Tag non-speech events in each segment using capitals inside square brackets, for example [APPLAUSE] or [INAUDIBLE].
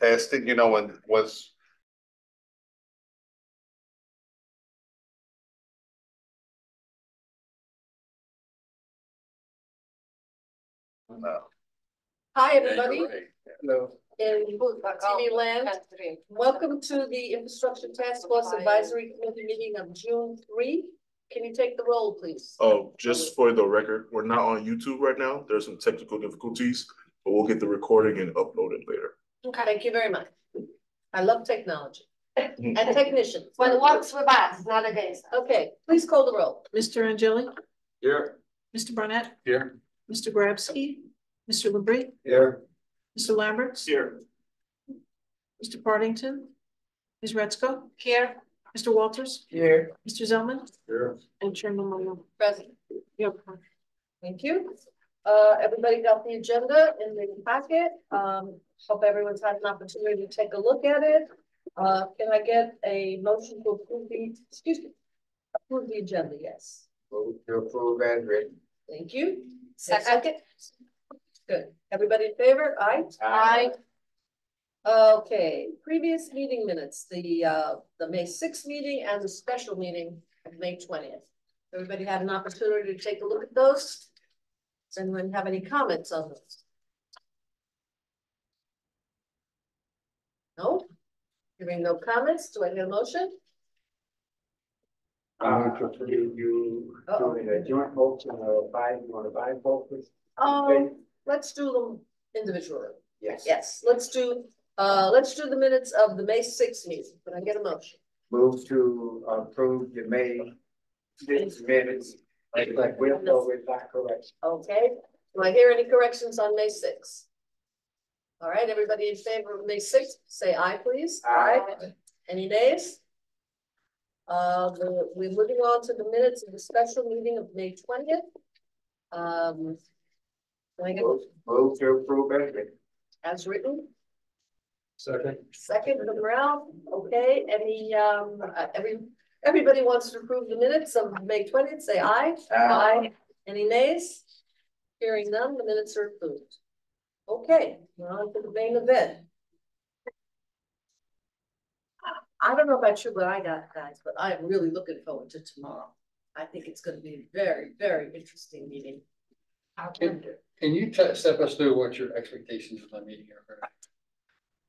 passed it, you know, and was. No. Hi, everybody, Hello. in TV land. Welcome to the Infrastructure Task Force Advisory Committee meeting of June three. Can you take the roll, please? Oh, just for the record, we're not on YouTube right now. There's some technical difficulties, but we'll get the recording and upload it later. Okay, thank you very much. I love technology [LAUGHS] and technicians. When it works with us, not against us. Okay, please call the roll. Mr. Angeli, Here. Mr. Barnett, Here. Mr. Grabsky, Mr. Labrie, Here. Mr. Lamberts, Here. Mr. Partington, Ms. Retzko, Here, Mr. Walters, Here. Mr. Zelman, Here. and Chairman Manuel. Present. Yep. Thank you. Uh, everybody got the agenda in the packet. Um, hope everyone's had an opportunity to take a look at it. Uh, can I get a motion to approve the, excuse me, approve the agenda, yes. Move to approve as written. Thank you. Second. Good. Everybody in favor? Aye? Aye. Okay, previous meeting minutes, the, uh, the May sixth meeting and the special meeting of May twentieth. Everybody had an opportunity to take a look at those? Does anyone have any comments on this? No? Hearing no comments, do I get a motion? Uh, to approve you doing a joint vote motion of five, you want to buy both? please? Um, let's do them individually. Yes. Yes, let's do, uh, let's do the minutes of the May sixth meeting. Can I get a motion? Move to approve the May six minutes, like, like, we'll go correction. Okay, do I hear any corrections on May sixth? All right, everybody in favor of May sixth, say aye, please. Aye. Any nays? Uh, we're, we're moving on to the minutes of the special meeting of May twentieth. Um. I get Move move to approve as written. as written? Second. Second from Ralph, okay, any, um, uh, every, everybody wants to approve the minutes of May twentieth, say aye. Aye. Any nays? Hearing none, the minutes are approved. Okay, we're on to the main event. I don't know about you, but I got guys, but I am really looking forward to tomorrow. I think it's gonna be a very, very interesting meeting. Can, can you step us through what your expectations of the meeting are?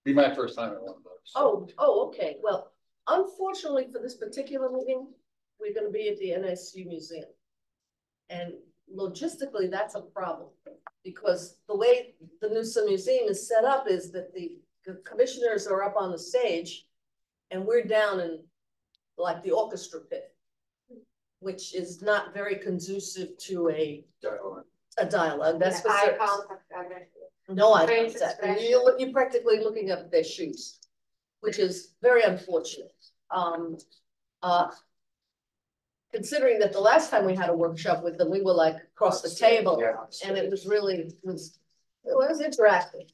Be my first time at one of those. Oh, oh, okay, well, unfortunately for this particular meeting, we're gonna be at the NSU Museum. And logistically, that's a problem, because the way the Newsom Museum is set up is that the the commissioners are up on the stage. And we're down in like the orchestra pit. Which is not very conducive to a a dialogue, that's for Eye certain. contact. No, I Face don't, you're, you're practically looking up at their shoes, which is very unfortunate. Um, uh. Considering that the last time we had a workshop with them, we were like across the table Yeah. and it was really, it was, it was interactive.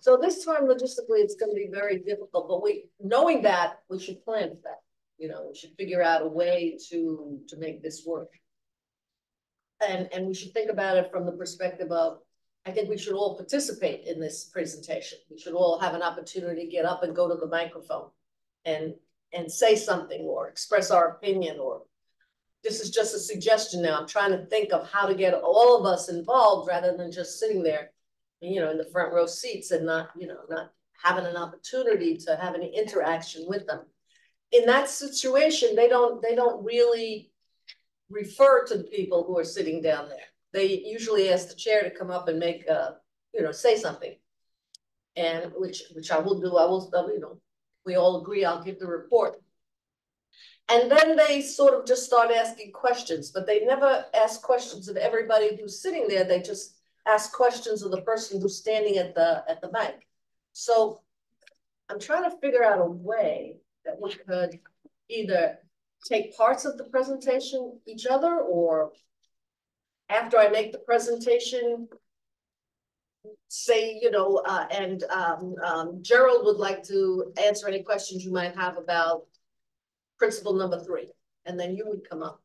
So this time logistically, it's gonna be very difficult, but we, knowing that, we should plan for that. You know, we should figure out a way to, to make this work. And, and we should think about it from the perspective of, I think we should all participate in this presentation. We should all have an opportunity to get up and go to the microphone and, and say something or express our opinion or this is just a suggestion now. I'm trying to think of how to get all of us involved rather than just sitting there, you know, in the front row seats and not, you know, not having an opportunity to have any interaction with them. In that situation, they don't, they don't really refer to the people who are sitting down there. They usually ask the chair to come up and make, uh, you know, say something. And which, which I will do, I will, you know, we all agree, I'll give the report. And then they sort of just start asking questions, but they never ask questions of everybody who's sitting there, they just ask questions of the person who's standing at the, at the mic. So I'm trying to figure out a way that we could either take parts of the presentation each other or after I make the presentation, say, you know, uh, and, um, um, Gerald would like to answer any questions you might have about principle number three, and then you would come up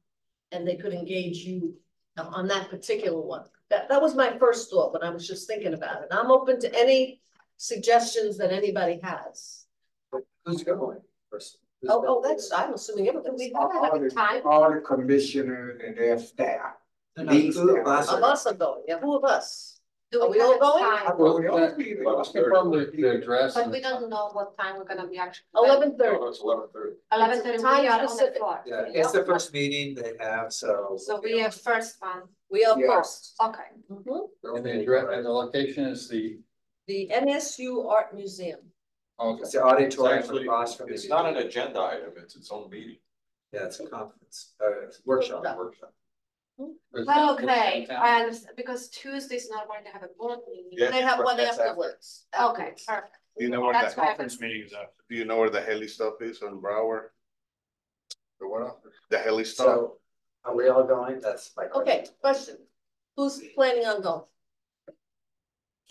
and they could engage you on that particular one. That, that was my first thought when I was just thinking about it. I'm open to any suggestions that anybody has. Who's going? first? Who's Oh, oh, that's, I'm assuming everybody. We All have a the- time. All the commissioners and their staff. No, no, These who- Of us are going, yeah, who of us? Do Are we all a going? time? Well, we all be there. let's confirm the, the address. But we don't know what time we're gonna be actually. Eleven thirty. it's eleven thirty. Eleven thirty, we Time are on the specific. floor. Yeah, it's the first meeting they have, so. So we have first one, We are Yeah. first. okay. Mhm. And the address, and the location is the, The NSU Art Museum. okay. It's the auditorium Actually, across from the. It's not an agenda item, it's its own meeting. Yeah, it's a conference, uh, it's a workshop. Workshop. Is Well, okay, Yeah. I understand, because Tuesday's not going to have a board meeting. Yeah. They have one that's afterwards. Okay, afterwards. perfect. Do you know where That's the I conference was- meeting is at? Do you know where the heli stuff is on Broward? The what? The heli stuff? So, are we all going? That's my question. Okay, question. Who's planning on going?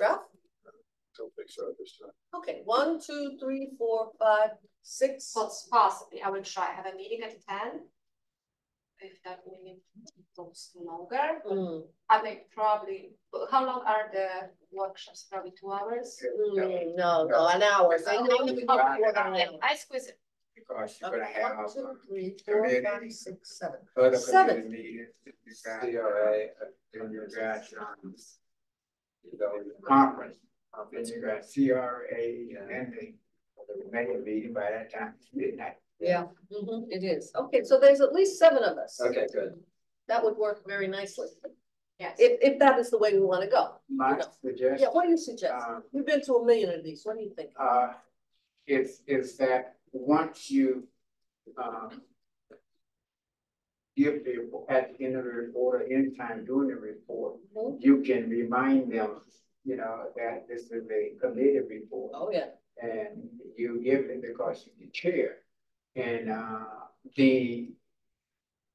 Ralph? Don't think so this time. Okay, one, two, three, four, five, six. Poss- Possibly, I will try, I have a meeting at ten. If that meeting goes longer, Hmm, I think probably, how long are the workshops, probably two hours? hmm, no, no, an hour. They Okay, don't even come more than an hour. I squeeze it, Because you're gonna Okay, have. one, two, three, four, committee. five, six, seven. Other Seven. committee meetings, you got, CRA, then you got, um, you know, conference, then you got CRA and the, the main meeting by that time, it's midnight. Yeah, mhm, it is. Okay, so there's at least seven of us. Okay, good. That would work very nicely, yes. if, if that is the way we wanna go. My Yeah, suggestion, Yeah, what do you suggest? um, We've been to a million of these. What do you think? uh, is, is that once you, um, give the, at the end of the report or anytime during the report, Mhm. you can remind them, you know, that this is a committee report. Oh, yeah. And you give it because you're the chair. And uh, the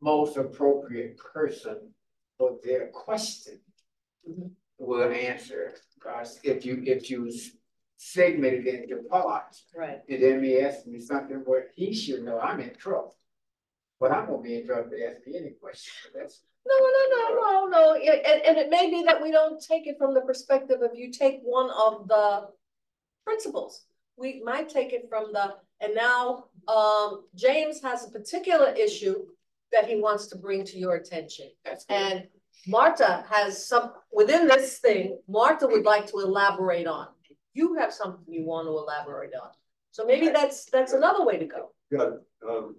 most appropriate person for their question Mhm. will answer. Because if you, if you segment it into parts, Right. and then me ask me something where he should know I'm in trouble. But I'm gonna be in trouble to ask me any question, that's. No, no, no, no, no, and, and it may be that we don't take it from the perspective of you take one of the principles. We might take it from the, and now, um, James has a particular issue that he wants to bring to your attention. And Marta has some, within this thing, Marta would like to elaborate on. You have something you want to elaborate on. So maybe that's, that's another way to go. Got, um,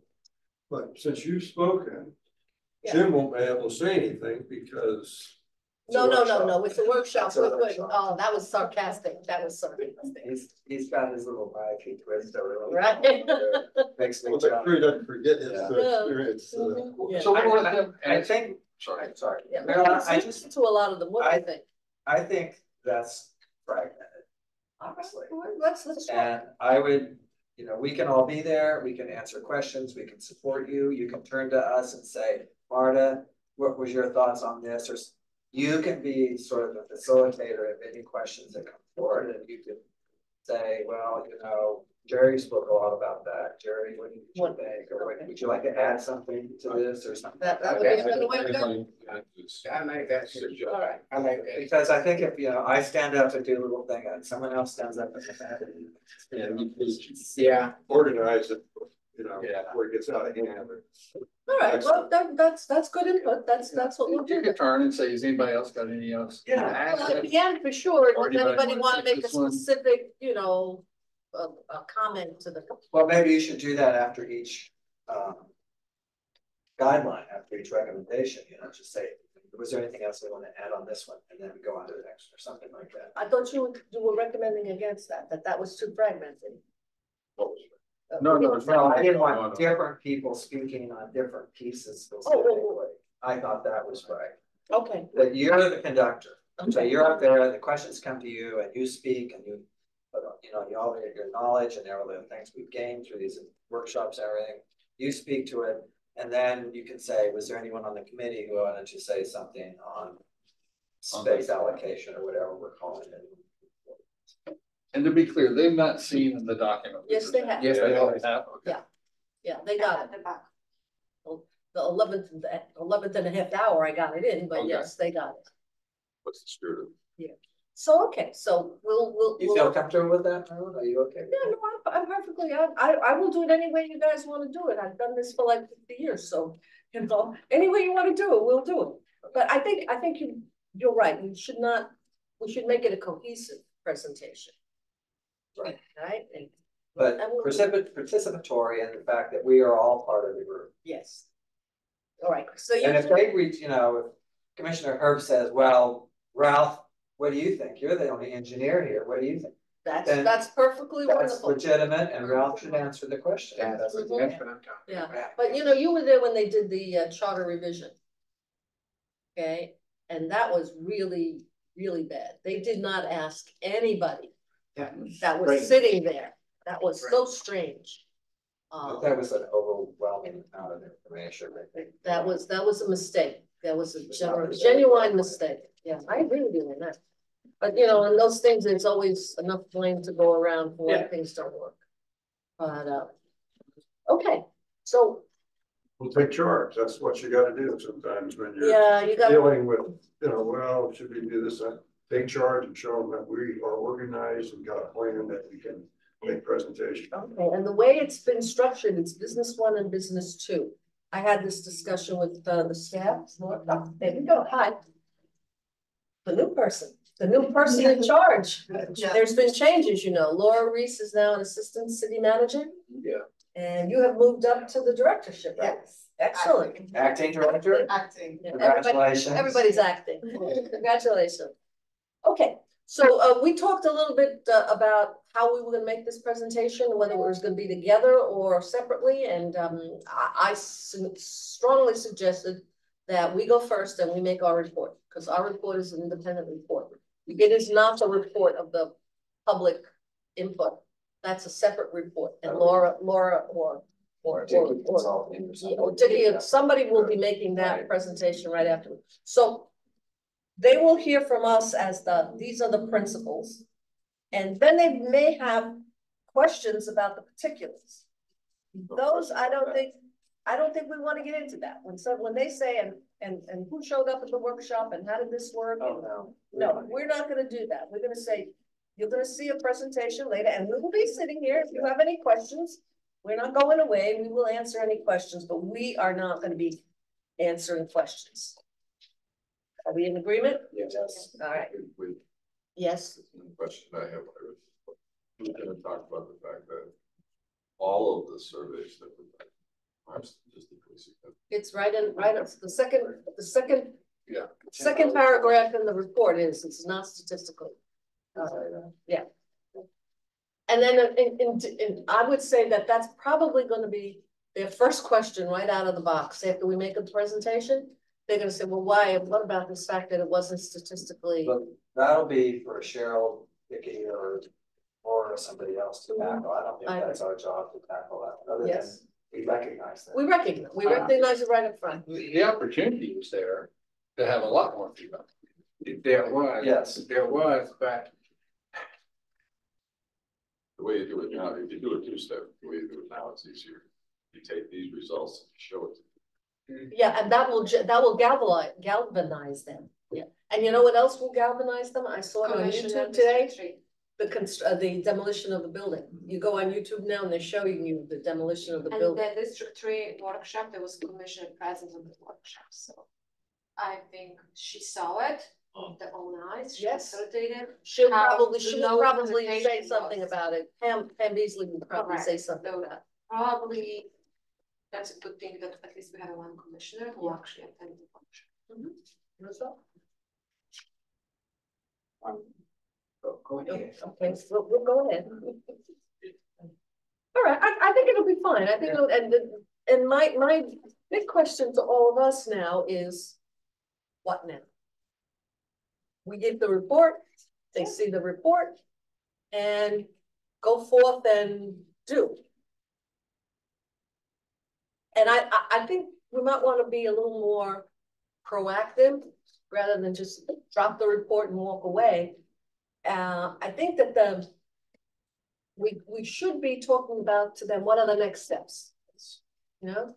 but since you've spoken, Yeah. Jim won't be able to say anything because. It's a No, no, no, no, it's a workshop, It's a good, good. workshop. Oh, that was sarcastic, that was sarcastic. He's, he's got his little wacky twist over. Right. [LAUGHS] Makes me Well, I'm jump. sure doesn't forget his Yeah. uh, experience. Mhm, yeah. So what I- was them, I think, sorry, sorry, Yeah, no, I listen just, To a lot of them, what do you I- think? I think that's fragmented. All right, honestly. all right, Let's, let's try. And I would, you know, we can all be there, we can answer questions, we can support you, you can turn to us and say, Marta, what was your thoughts on this? Or s- you can be sort of the facilitator of any questions that come forward and you can say, well, you know, Jerry spoke a lot about that. Jerry, what do you What- think? Or what- would you like to add something to this or something? That, that like would be that? another way to go. I like that, too. all right, I like that. Because I think if, you know, I stand up and do a little thing and someone else stands up and does that. Yeah, Yeah, organize it, you know, Yeah. before it gets out of hand. All right, well, that, that's, that's good input, that's, that's what we'll you do. can turn and say, has anybody else got any else? Yeah. Well, At the end, for sure, does anybody anybody wanna wanna make a this one? specific, you know, a, a comment to the, Well, maybe you should do that after each, um. Guideline, after each recommendation, you know, just say, was there anything else they want to add on this one, and then go on to the next, or something like that. I thought you were, you were recommending against that, that that was too fragmented. No, no, it's No, I didn't No, no. want different people speaking on different pieces oh, oh, oh. specifically. I thought that was right, Okay, that you're the conductor, so okay, you're up there, the questions come to you, and you speak, and you. You know, you all your knowledge and all the things we've gained through these workshops and everything, you speak to it. And then you can say, was there anyone on the committee who wanted to say something on space allocation or whatever we're calling it? And to be clear, they've not seen the document. Yes, they have. Yes, they always have, okay. Yeah. yeah, they got it, the back. the eleventh, eleventh and a half hour, I got it in, but Okay. yes, they got it. What's the spirit of? So, okay, so we'll, we'll. You we'll- feel comfortable with that, Marilyn? Are you okay? with Yeah, no, I'm, I'm perfectly, I, I, I will do it any way you guys wanna do it, I've done this for like fifty years, so, you know, any way you wanna do it, we'll do it. But I think, I think you, you're right, we should not, we should make it a cohesive presentation. Right. Right, and, But And we'll- particip- participatory in the fact that we are all part of the group. yes. All right, so you. And if they reach, you know, if Commissioner Herb says, well, Ralph, what do you think? You're the only engineer here. What do you think? That's, then that's perfectly That's wonderful, legitimate and Ralph should answer the question. Yeah, That's that's, what- that's what I'm talking. yeah, Yeah. but you know, you were there when they did the uh, charter revision. Okay, and that was really, really bad, they did not ask anybody Yeah. that was Right. sitting there, that was so strange. But Um, That was an overwhelming amount of information, I think. that was, that was a mistake, that was a It's not genuine, presented genuine properly. mistake, yeah, I agree with you on that. But you know, in those things, there's always enough blame to go around for Yeah. when things don't work. But, uh, okay, so, We'll take charge. That's what you gotta do sometimes when you're yeah, you got. dealing with, you know, well, should we do this? Uh, Take charge and show them that we are organized and got a plan that we can make presentation. Okay, and the way it's been structured, it's business one and business two. I had this discussion with uh the staff, oh, there we go, hi. The new person, the new person in charge. There's been changes, you know, Laura Reece is now an assistant city manager. Yeah. And you have moved up to the directorship, right? Yes. Excellent. Acting director, Acting. Yeah, everybody- congratulations. Everybody's acting. Congratulations. Okay, so uh we talked a little bit uh, about how we were gonna make this presentation, whether it was gonna be together or separately, and um I I strongly suggested that we go first and we make our report, because our report is an independent report. It is not a report of the public input. That's a separate report, and Laura, Laura or or or or or or somebody will be making that presentation right after. So they will hear from us as the, these are the principles. And then they may have questions about the particulars. Those, I don't think, I don't think we wanna get into that. When so, when they say, and, and, and who showed up at the workshop and how did this work? Oh, no. No, we're not gonna do that. We're gonna say, you're gonna see a presentation later and we will be sitting here. If you have any questions, we're not going away. We will answer any questions, but we are not gonna be answering questions. Are we in agreement? Yes. All right, With yes, the question I have, I was, we're gonna talk about the fact that all of the surveys that we done are statistically significant. it's right in, right, it's the second, the second, Yeah. second paragraph in the report is, it's not statistically. Uh, yeah. And then uh, in, in, in, I would say that that's probably gonna be their first question right out of the box after we make a presentation. They're gonna say, well, why, what about this fact that it wasn't statistically? But that'll be for Cheryl, Vicky, or, or somebody else to mm-hmm. tackle. I don't think I- that's our job to tackle that, other than Yes, we recognize that. we recognize, we uh, recognize it right up front. The, the opportunity was there to have a lot more feedback. There was. Yes. There was, but The way you do it now, if you do a two-step, the way you do it now, it's easier. You take these results and you show it. Yeah, and that will, that will galvanize, galvanize them, yeah. And you know what else will galvanize them? I saw it on YouTube today. The const, uh, the demolition of the building. You go on YouTube now and they're showing you the demolition of the And building. the district three workshop, there was a commissioner present on the workshop, so. I think she saw it, with the own eyes, she Yes. facilitated. She'll how probably, she will probably say something was. about it. Pam, Pam Beasley will probably say something So- about it. Probably, that's a good thing that at least we have one commissioner who Yeah. actually attended the workshop. Mm-hmm. That's all. Um, go go ahead. Okay, so we'll go ahead. [LAUGHS] All right, I, I think it'll be fine. I think, it'll- and, the- and my, my big question to all of us now is, what now? We give the report, they see the report, and go forth and do. And I, I, think we might wanna be a little more proactive, rather than just drop the report and walk away. Uh, I think that the. We, we should be talking about to them, what are the next steps? You know?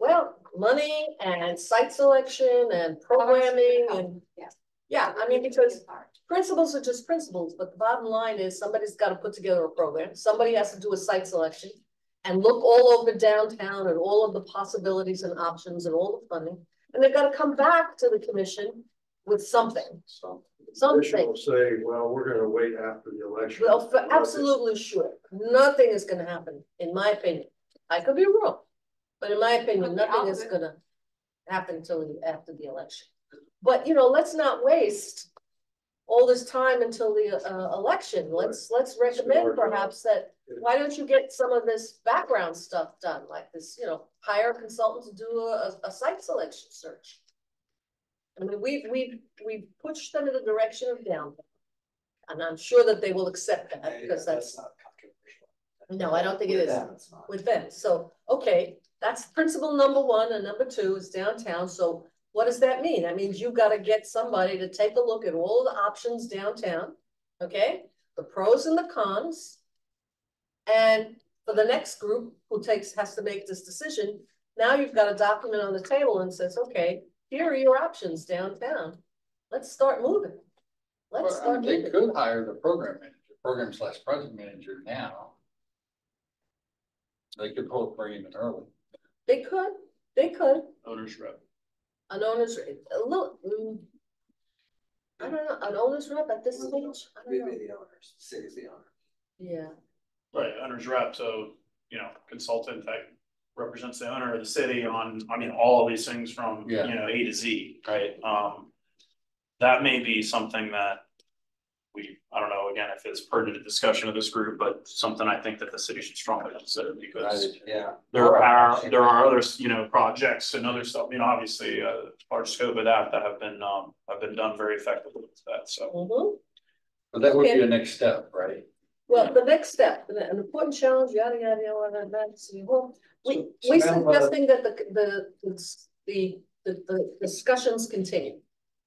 Well, money and site selection and programming and, Yeah. yeah, I mean, because principles are just principles, but the bottom line is somebody's gotta put together a program, somebody has to do a site selection. And look all over downtown and all of the possibilities and options and all the funding, and they've gotta come back to the commission with something, So. something. Commission will say, well, we're gonna wait after the election. Well, for absolutely sure, nothing is gonna happen, in my opinion. I could be wrong, but in my opinion, Could nothing is gonna happen until after the election. But, you know, let's not waste all this time until the uh election. Let's, let's recommend perhaps that, why don't you get some of this background stuff done, like this, you know, hire a consultant to do a, a site selection search. I mean, we've, we've, we've pushed them in the direction of downtown. And I'm sure that they will accept that, because that's, not controversial. no, I don't think it With is them, it's not. with them. So, okay, that's principle number one, and number two is downtown, so what does that mean? That means you've gotta get somebody to take a look at all the options downtown, okay? The pros and the cons. And for the next group who takes, has to make this decision, now you've got a document on the table and says, okay, here are your options downtown. Let's start moving. Let's Well, I start mean, they moving. could hire the program manager, program slash project manager now. They could both bring him in early. They could, they could. Owner's rep. An owner's, a little, mm, I don't know, an owner's rep at this stage, I We'd don't know, be the owners, city's the owner. yeah. Right, owner's rep, so, you know, consultant that represents the owner of the city on, I mean, all of these things from, you Yeah. know, A to Z, right? Um. That may be something that we, I don't know, again, if it's pertinent discussion of this group, but something I think that the city should strongly consider because. Yeah. There are, there are other, you know, projects and other stuff, you know, obviously, uh, large scope of that, that have been, um, have been done very effectively with that, so. Mhm. But that would be Okay. the next step, right? Well, the next step, an an important challenge, yada, yada, yada, that's, well, we, So- we so now, uh, suggesting that the, the, the, the, the discussions continue.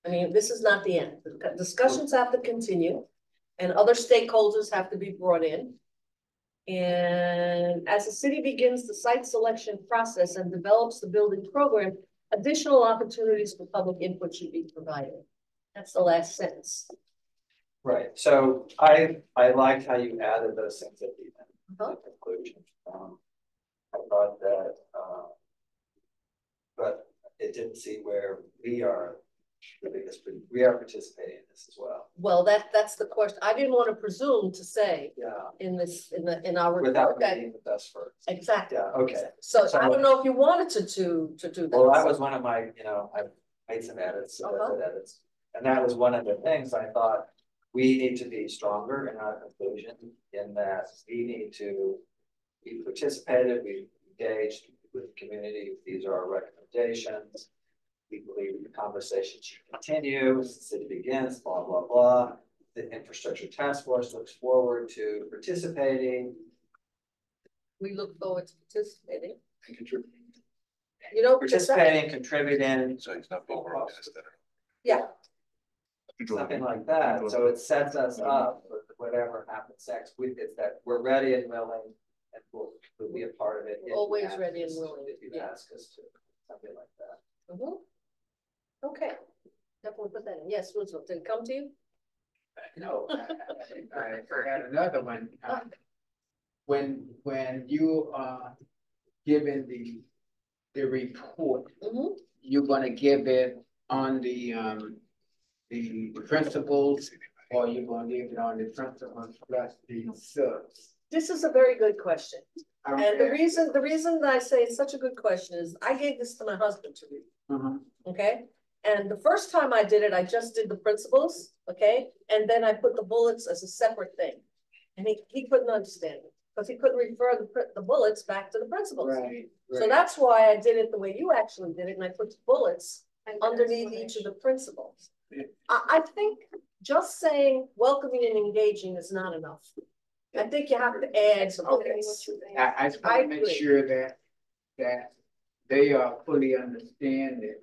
I mean, this is not the end, the discussions have to continue, and other stakeholders have to be brought in. And as the city begins the site selection process and develops the building program, additional opportunities for public input should be provided. That's the last sentence. Right, so I, I liked how you added those things at the end, Uh-huh. the conclusion. Um, I thought that, uh. But it didn't see where we are, we are participating in this as well. Well, that, that's the question. I didn't want to presume to say Yeah, in this, in the, in our without that, meeting with us first. exactly. Yeah, okay. So So- I don't know if you wanted to, to, to do that. Well, that was one of my, you know, I made some edits, so Uh-huh. Edits. And that was one of the things I thought, we need to be stronger in our conclusion in that we need to. We participated, we engaged with the community, these are our recommendations. We believe the conversation should continue as the city begins, blah, blah, blah. The infrastructure task force looks forward to participating. We look forward to participating. And contribute. You know, that- Participating, contributing, So he's not voting on this. yeah, something like that, so it sets us up for whatever happens next, we, it's that we're ready and willing. And we'll, we'll be a part of it. if you Always ask ready and us- willing, If you yeah. ask us to, something like that. mhm. Okay, definitely put that in. Yes, Roosevelt, did it come to you? No, I, I I had another one. uh, When, when you are given the, the report, Mhm. you're gonna give it on the, um, the principles, or you're gonna give it on the principles plus the subs? This is a very good question. And the reason, the reason that I say it's such a good question is I gave this to my husband to read. Mhm. okay? And the first time I did it, I just did the principles, okay? And then I put the bullets as a separate thing. And he, he couldn't understand it, because he couldn't refer the, the bullets back to the principles. Right, So that's why I did it the way you actually did it, and I put the bullets And underneath each of the principles. Yeah. I, I think just saying welcoming and engaging is not enough. I think you have to add some what others. you think. I, I just wanna make agree. sure that, that they are fully understanding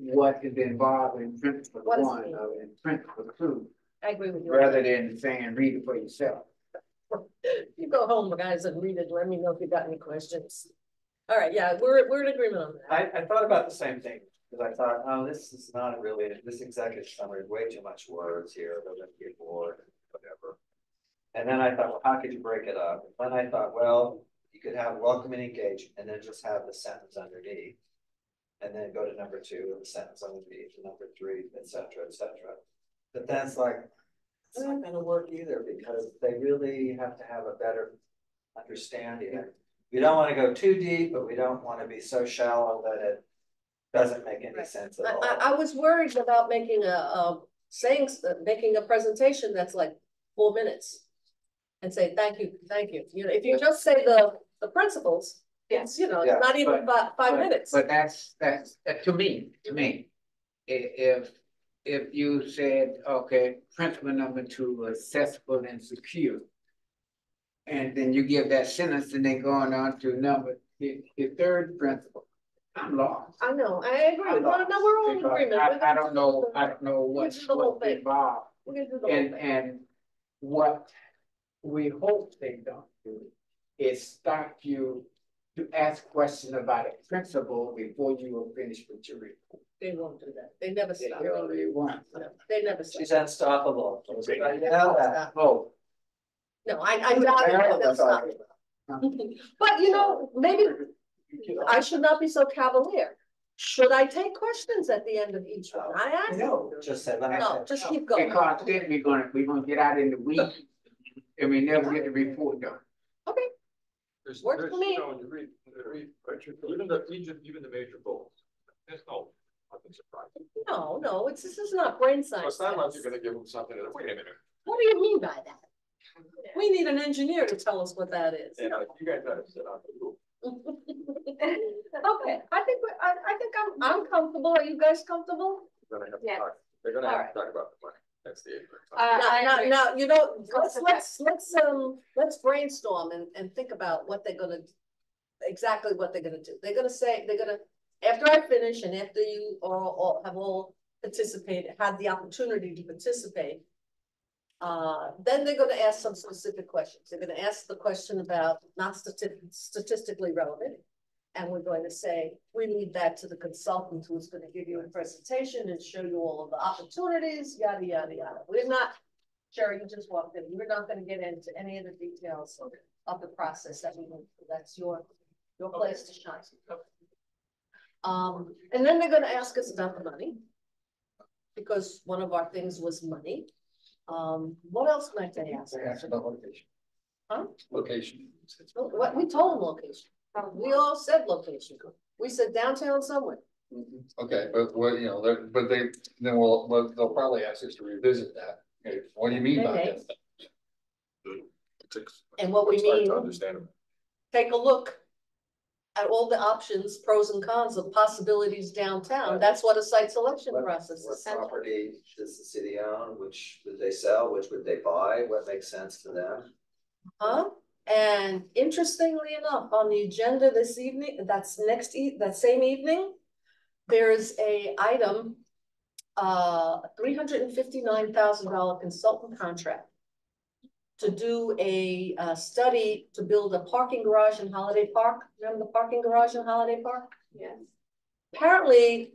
what is involved in principle What is one it? or in principle two, I agree with you. rather than saying, read it for yourself. [LAUGHS] You go home, guys, and read it, let me know if you got any questions. All right, yeah, we're, we're in agreement on that. I, I thought about the same thing, Cause I thought, oh, this is not really, this executive summary, is way too much words here, they're gonna get bored, whatever. And then I thought, well, how could you break it up? And then I thought, well, you could have welcome and engage, and then just have the sentence underneath. And then go to number two, and the sentence underneath, and number three, et cetera, et cetera. But that's like, it's not gonna work either, because they really have to have a better understanding. We don't wanna go too deep, but we don't wanna be so shallow that it doesn't make any Right. sense at I, all. I, I was worried about making a, a, saying, s- uh, making a presentation that's like four minutes. And say, thank you, thank you, you know, if you just say the, the principles, it's, you know, Yeah, it's not even five, five But- minutes. But that's, that's, uh, to me, to me, if, if you said, okay, principle number two, accessible and secure. And then you give that sentence and then going on to number, the, the third principle, I'm lost. I know, I agree, I'm no, lost, no, we're all in agreement. I, I don't know, the- I don't know we're what's, the whole what's thing. involved. We're gonna do the whole And, thing. and what we hope they don't do is start you to ask questions about a principle before you are finished with your report. They won't do that, they never They stop, really want. No, they never stop. She's unstoppable. You know that. Oh. No, I, I doubt it, they'll stop. [LAUGHS] But you know, maybe I should not be so cavalier. Should I take questions at the end of each one? I asked. No, just say, let No, say. just keep going. Because then we're gonna, we're gonna get out in the weeds and we never get the report done. Okay, There's, Works there's, for me. you know, when you read, you read, Richard, even the, even, even the major goals, there's no, nothing surprising. no, no, it's, this is not brain So science. It's not like you're gonna give them something, that, wait a minute, What do you mean by that? We need an engineer to tell us what that is. you know, you guys gotta sit on the roof. Okay, I think, we- I, I think I'm, I'm comfortable. Are you guys comfortable? They're gonna have to Yeah. talk, they're gonna have to talk about the money, that's the. Uh, Now, I now, now, you know, [LAUGHS] let's, let's, let's, um, let's brainstorm and, and think about what they're gonna. Exactly what they're gonna do. They're gonna say, they're gonna, after I finish and after you all, all have all participated, had the opportunity to participate. Uh, then they're gonna ask some specific questions. They're gonna ask the question about not stati- statistically relevant. And we're going to say, we leave that to the consultant who's gonna give you a presentation and show you all of the opportunities, yada, yada, yada. We're not, Sherry, you just walked in, we're not gonna get into any of the details of, of the process that we went through. That's your, your place to shine. Um, and then they're gonna ask us about the money. Because one of our things was money. Um, what else might they ask? They asked about location. Huh? Location. What, we told them location. We all said location. We said downtown somewhere. Mm-hmm. Okay, but what, you know, but they, then we'll, but they'll probably ask us to revisit that. Okay, what do you mean by that? And what we It's to mean- Understand take a look at all the options, pros and cons of possibilities downtown. That's what a site selection What- process What is. property does the city own, which would they sell, which would they buy, what makes sense to them? Huh? And interestingly enough, on the agenda this evening, that's next e- that same evening, there's a item. Uh, three hundred and fifty-nine thousand dollar consultant contract. To do a uh study to build a parking garage in Holiday Park. Remember the parking garage in Holiday Park? Yes. apparently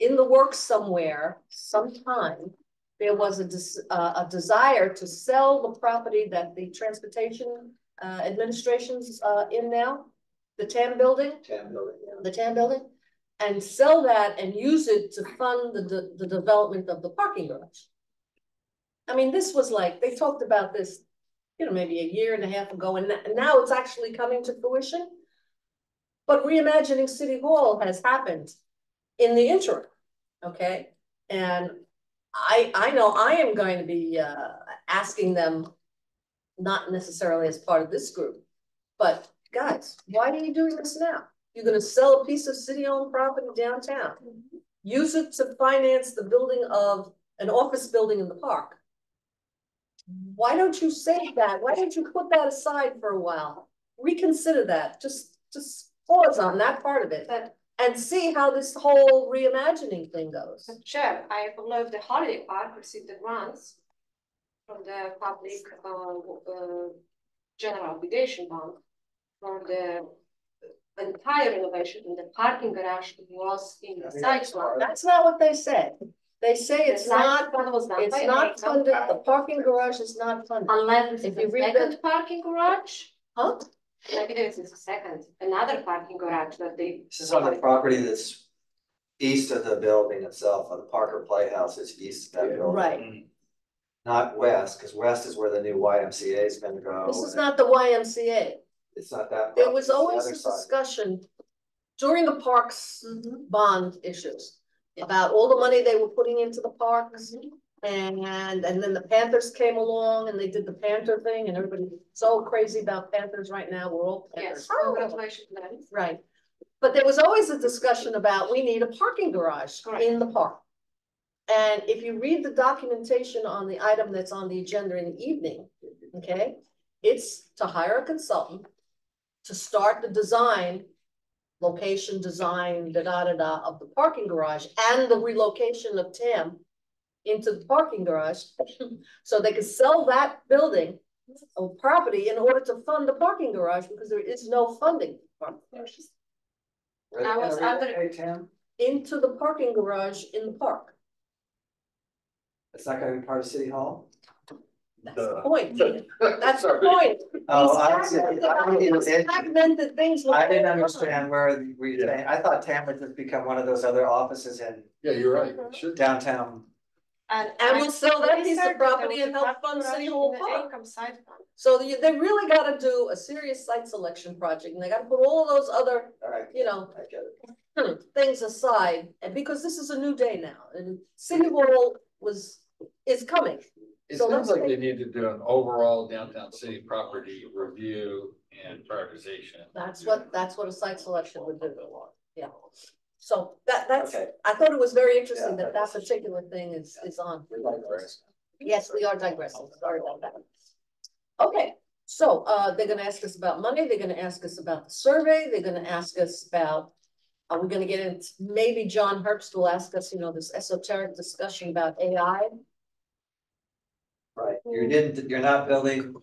in the works somewhere, sometime, there was a des- uh, a desire to sell the property that the transportation uh, administration's uh, in now, the TAM building, Ten building, yeah. the TAM building, and sell that and use it to fund the, the, the development of the parking garage. I mean, this was like, they talked about this, you know, maybe a year and a half ago, and and now it's actually coming to fruition. But reimagining City Hall has happened in the interim, okay? And I, I know I am going to be, uh, asking them, not necessarily as part of this group, but guys, why are you doing this now? You're gonna sell a piece of city-owned property downtown. Mm-hmm. Use it to finance the building of an office building in the park. Why don't you save that? Why don't you put that aside for a while? Reconsider that, just, just pause on that part of it But, and see how this whole reimagining thing goes. but Chair, I believe the holiday park received the grants from the public, uh, uh, general obligation bond for the entire renovation and the parking garage was in the I site that's plan. That's not what they said. They say The it's site not, plan was done it's not Aecon. funded, the parking garage is not funded. Unless it's If the you read second parking garage, Huh? maybe this is the second, another parking garage that they. This is on the property that's east of the building itself, on the Parker Playhouse is east of that building. Right. Not west, because west is where the new YMCA is gonna go. This is not the YMCA. It's not that. There was always a discussion during the parks Mhm. bond issues about all the money they were putting into the parks. Mm-hmm. And, and then the Panthers came along and they did the Panther thing and everybody's so crazy about Panthers right now. We're all Yes, Panthers. congratulations. Right. But there was always a discussion about we need a parking garage in the park. And if you read the documentation on the item that's on the agenda in the evening, okay? It's to hire a consultant to start the design, location design, da da da da of the parking garage and the relocation of Tam into the parking garage, so they could sell that building or property in order to fund the parking garage because there is no funding. for parking garages Are they I was under- relocate, into the parking garage in the park. It's not gonna be part of City Hall? That's the point. [LAUGHS] That's the point. Oh, I see. I didn't- these Fragmented things. look I didn't going on. understand where we, I thought Tam would just become one of those other offices in Yeah, you're right, mm-hmm. it should. downtown. And. And we'll sell that piece of property and help fund City Hall Park. Acom. So you, they really gotta do a serious site selection project and they gotta put all those other, All right, you know, I get it. Hmm, things aside. And because this is a new day now and City Hall was, is coming. It So sounds like they need to do an overall downtown city property review and prioritization. That's what, that's what a site selection would do. Yeah. So that, that's, Okay. I thought it was very interesting Yeah, that that that's- particular thing is, is on. We digress. Yes, we are digressing, sorry about that. Okay, so, uh, they're gonna ask us about money, they're gonna ask us about the survey, they're gonna ask us about. Are we gonna get into, maybe John Herbst will ask us, you know, this esoteric discussion about AI. Right, you didn't, you're not building,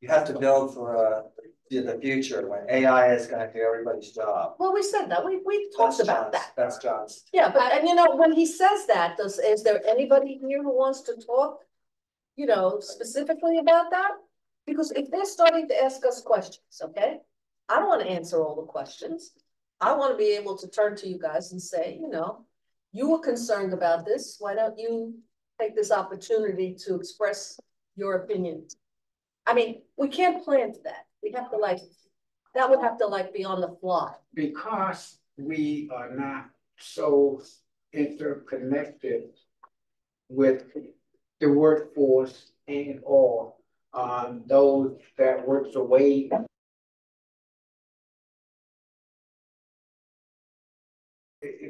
you have to build for uh the future when AI is gonna do everybody's job. Well, we said that, we, we That's talked about John's- that. That's John's. Yeah, but, and you know, when he says that, does, is there anybody here who wants to talk? You know, specifically about that? Because if they're starting to ask us questions, okay? I don't wanna answer all the questions. I wanna be able to turn to you guys and say, you know, you were concerned about this, why don't you take this opportunity to express your opinion? I mean, we can't plan for that. We have to like, that would have to like be on the fly. because we are not so interconnected with the workforce and all um those that works away.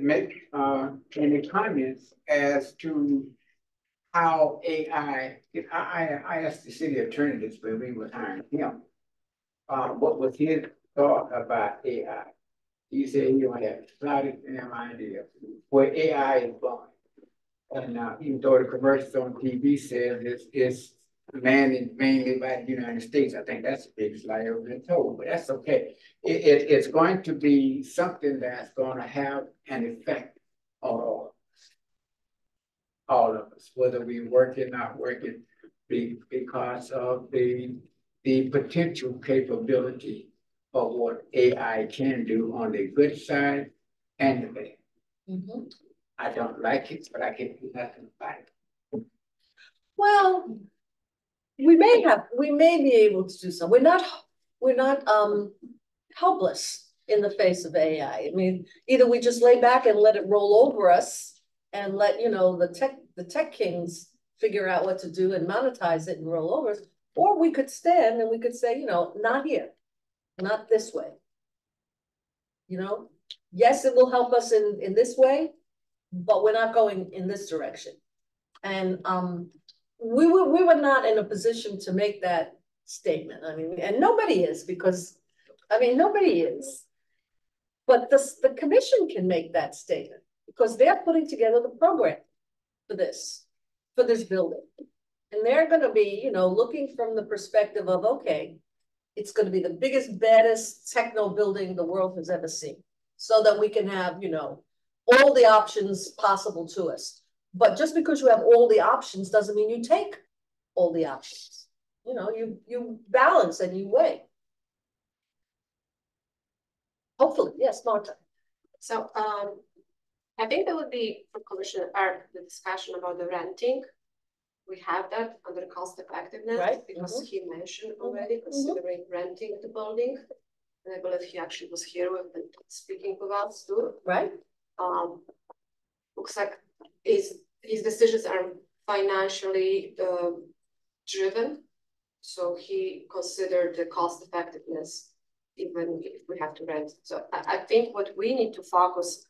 Make uh any comments as to how AI, I I I asked the city attorney this when we were hiring him. Uh, what was his thought about AI? He said he don't have the slightest damn idea where AI is going. And uh, even though the commercials on TV says it's, it's managed mainly by the United States, I think that's the biggest lie ever been told, but that's okay. It, it, it's going to be something that's gonna have an effect on all. All of us, whether we work it, not working, be, because of the, the potential capability of what AI can do on the good side and the bad. Mhm. I don't like it, but I can do nothing about it. Well, we may have, we may be able to do some, we're not, we're not, um, helpless in the face of AI. I mean, either we just lay back and let it roll over us and let, you know, the tech, the tech kings figure out what to do and monetize it and roll over or we could stand and we could say, you know, not here, not this way. You know, yes, it will help us in, in this way, but we're not going in this direction. And, um, we were, we were not in a position to make that statement. I mean, and nobody is because, I mean, nobody is. But the, the commission can make that statement because they're putting together the program for this, for this building. And they're gonna be, you know, looking from the perspective of, okay, it's gonna be the biggest, baddest techno building the world has ever seen. So that we can have, you know, all the options possible to us. But just because you have all the options doesn't mean you take all the options. You know, you, you balance and you weigh. Hopefully, yes, Marta. So, um, I think there would be for Commissioner Art, the discussion about the renting. We have that under cost effectiveness. Right, Because mhm. he mentioned already considering renting the building. And I believe he actually was here with, and speaking with us too. Right? Um, looks like his, his decisions are financially, um, driven. So he considered the cost effectiveness, even if we have to rent. So I, I think what we need to focus.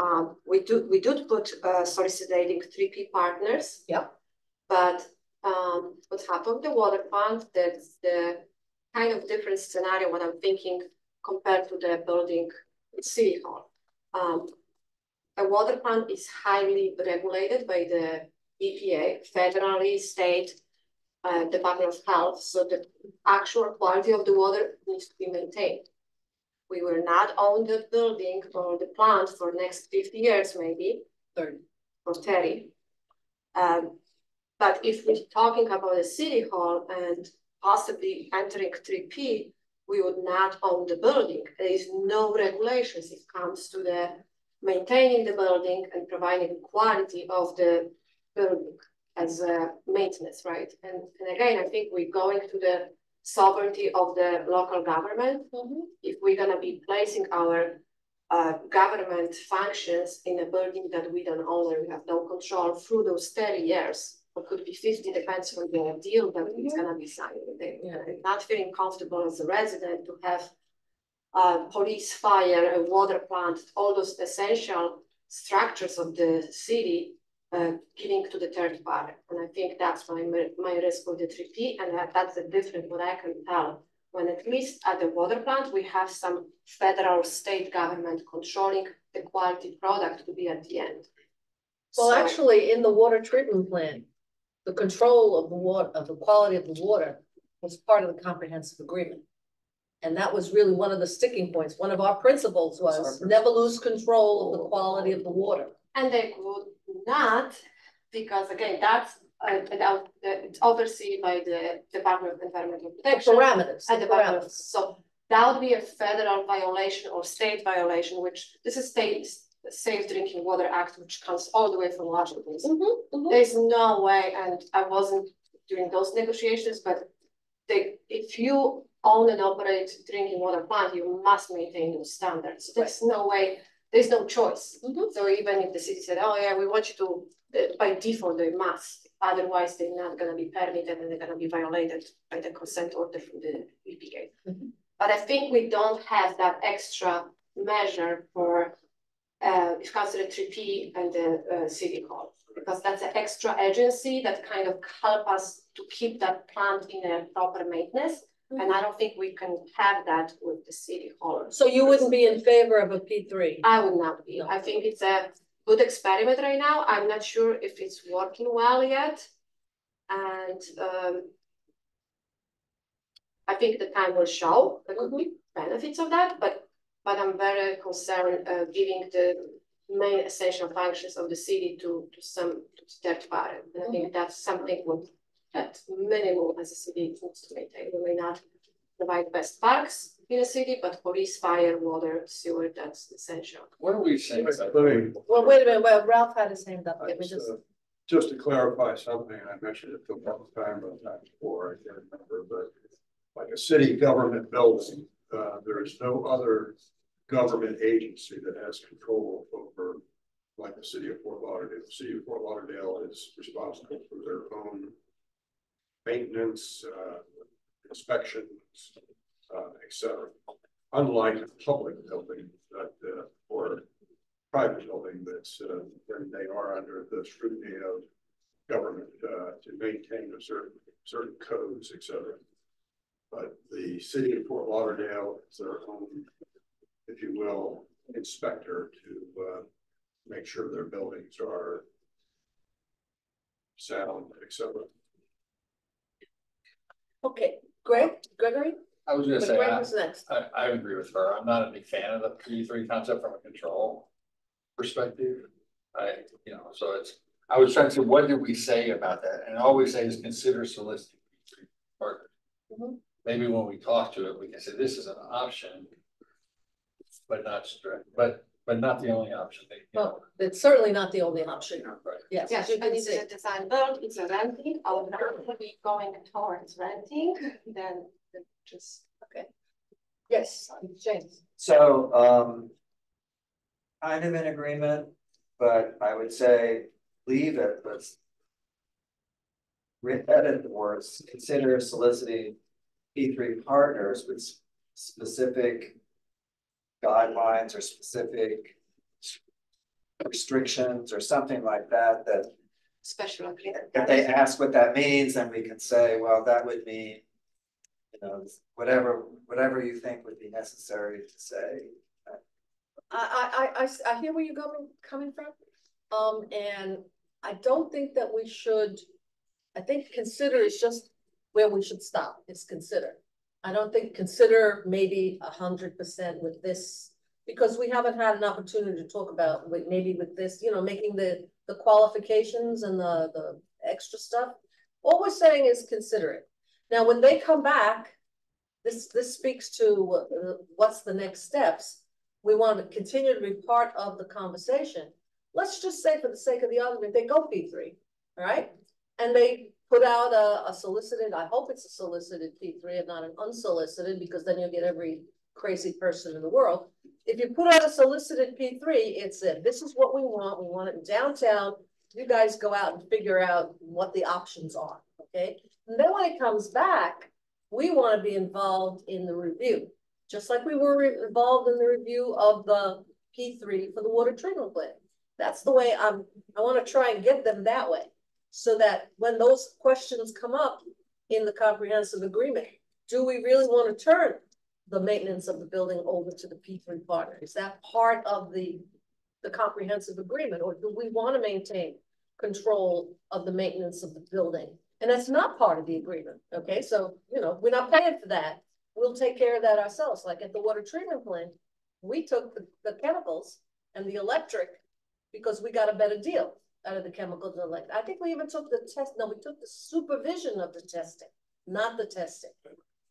Um, we do, we do put, uh, soliciting three P partners. Yep. But, um, what happened, the water fund, that's the kind of different scenario when I'm thinking compared to the building in City Hall. Um, a water plant is highly regulated by the EPA, federally, state, uh, Department of Health, so the actual quality of the water needs to be maintained. We will not own the building or the plant for next fifty years, maybe, Thirty. or thirty. Um, but if we're talking about a city hall and possibly entering three P, we would not own the building. There is no regulations. It comes to the maintaining the building and providing quality of the building as a maintenance, right? And, and again, I think we're going to the sovereignty of the local government. If we're gonna be placing our uh, government functions in a building that we don't own and we have no control through those thirty years, or could be fifty, depends on the deal that it's gonna be signed. They- Yeah. Not feeling comfortable as a resident to have uh, police, fire, a water plant, all those essential structures of the city uh, giving to the third party. And I think that's my, my risk with the three P, and that, that's the difference what I can tell. When at least at the water plant, we have some federal, state government controlling the quality product to be at the end. Well, So- actually, in the water treatment plant, the control of the water, of the quality of the water was part of the comprehensive agreement. And that was really one of the sticking points. One of our principles was never lose control of the quality of the water. And they could not, because again, that's, uh, about, the- it's overseen by the Department of Environmental Protection. parameters, And the parameters. so that would be a federal violation or state violation, which this is state Safe Drinking Water Act, which comes all the way from Washington. So Mhm, mhm. There's no way, and I wasn't during those negotiations, but they, if you own and operate drinking water plant, you must maintain those standards. There's no way, there's no choice. Mhm. So even if the city said, oh yeah, we want you to, uh, by default, they must, otherwise they're not gonna be permitted and they're gonna be violated by the consent order from the EPA. Mhm. But I think we don't have that extra measure for uh, it's considered three P and the uh, city hall. Because that's an extra agency that kind of help us to keep that plant in a proper maintenance. And I don't think we can have that with the city hall. So you wouldn't be in favor of a P three? I would not be. No. I think it's a good experiment right now. I'm not sure if it's working well yet. And um. I think the time will show, the could be benefits of that, but but I'm very concerned uh giving the main essential functions of the city to to some to third party. And I think that's something what at minimum as a city needs to maintain. We may not provide best parks in a city, but police, fire, water, sewer, that's essential. What are we saying? Let me, Well, wait a minute, well, Ralph had his hand up. Let me Just, just, uh, Just to clarify something, I mentioned it a couple of times, but not before, I can't remember, but like a city government building, uh, there is no other government agency that has control over like the city of Fort Lauderdale. The city of Fort Lauderdale is responsible for their own maintenance, uh, inspections, uh, et cetera. Unlike a public building that, uh, or private building that's, uh, then they are under the scrutiny of government, uh, to maintain a certain, certain codes, et cetera. But the city of Fort Lauderdale is their own, if you will, inspector to, uh, make sure their buildings are sound, et cetera. Okay, Greg, Gregory? I was gonna say, Greg I, was next. I, I agree with her. I'm not a big fan of the P three concept from a control perspective. I, you know, so it's, I was trying to say, what did we say about that? And all we say is consider soliciting P3 partners. Mhm. Maybe when we talk to it, we can say this is an option. But not strict, but, but not the only option. They- Well, it's certainly not the only option, right. yes. Yes, you and can it's see. a design build, it's a renting, our will be going towards renting, then just. Okay. Yes, James. So, um. Kind of in agreement, but I would say leave it, but. Re-edit the words, consider soliciting P three partners with s- specific. Guidelines or specific. Restrictions or something like that, that Special if they ask what that means, then we can say, well, that would mean. You know, whatever, whatever you think would be necessary to say. i i i, I hear where you're coming, coming from. Um, and I don't think that we should, I think consider is just where we should stop, is consider. I don't think consider maybe a hundred percent with this, because we haven't had an opportunity to talk about with, maybe with this, you know, making the, the qualifications and the, the extra stuff. All we're saying is consider it. Now, when they come back, this, this speaks to what's the next steps we want to continue to be part of the conversation. Let's just say for the sake of the argument, they go P three, all right? And they put out a, a solicited, I hope it's a solicited P three and not an unsolicited, because then you'll get every crazy person in the world. If you put out a solicited P three, it's that this is what we want, we want it in downtown. You guys go out and figure out what the options are, okay? And then when it comes back, we want to be involved in the review just like we were re- involved in the review of the P three for the water treatment plant. That's the way I'm, I wanna try and get them that way. So that when those questions come up in the comprehensive agreement, do we really wanna turn the maintenance of the building over to the P three partner? Is that part of the, the comprehensive agreement, or do we wanna maintain control of the maintenance of the building? And that's not part of the agreement, okay? So, you know, we're not paying for that we'll take care of that ourselves, like at the water treatment plant. We took the, the chemicals and the electric because we got a better deal out of the chemicals and electric. I think we even took the test, no, we took the supervision of the testing, not the testing.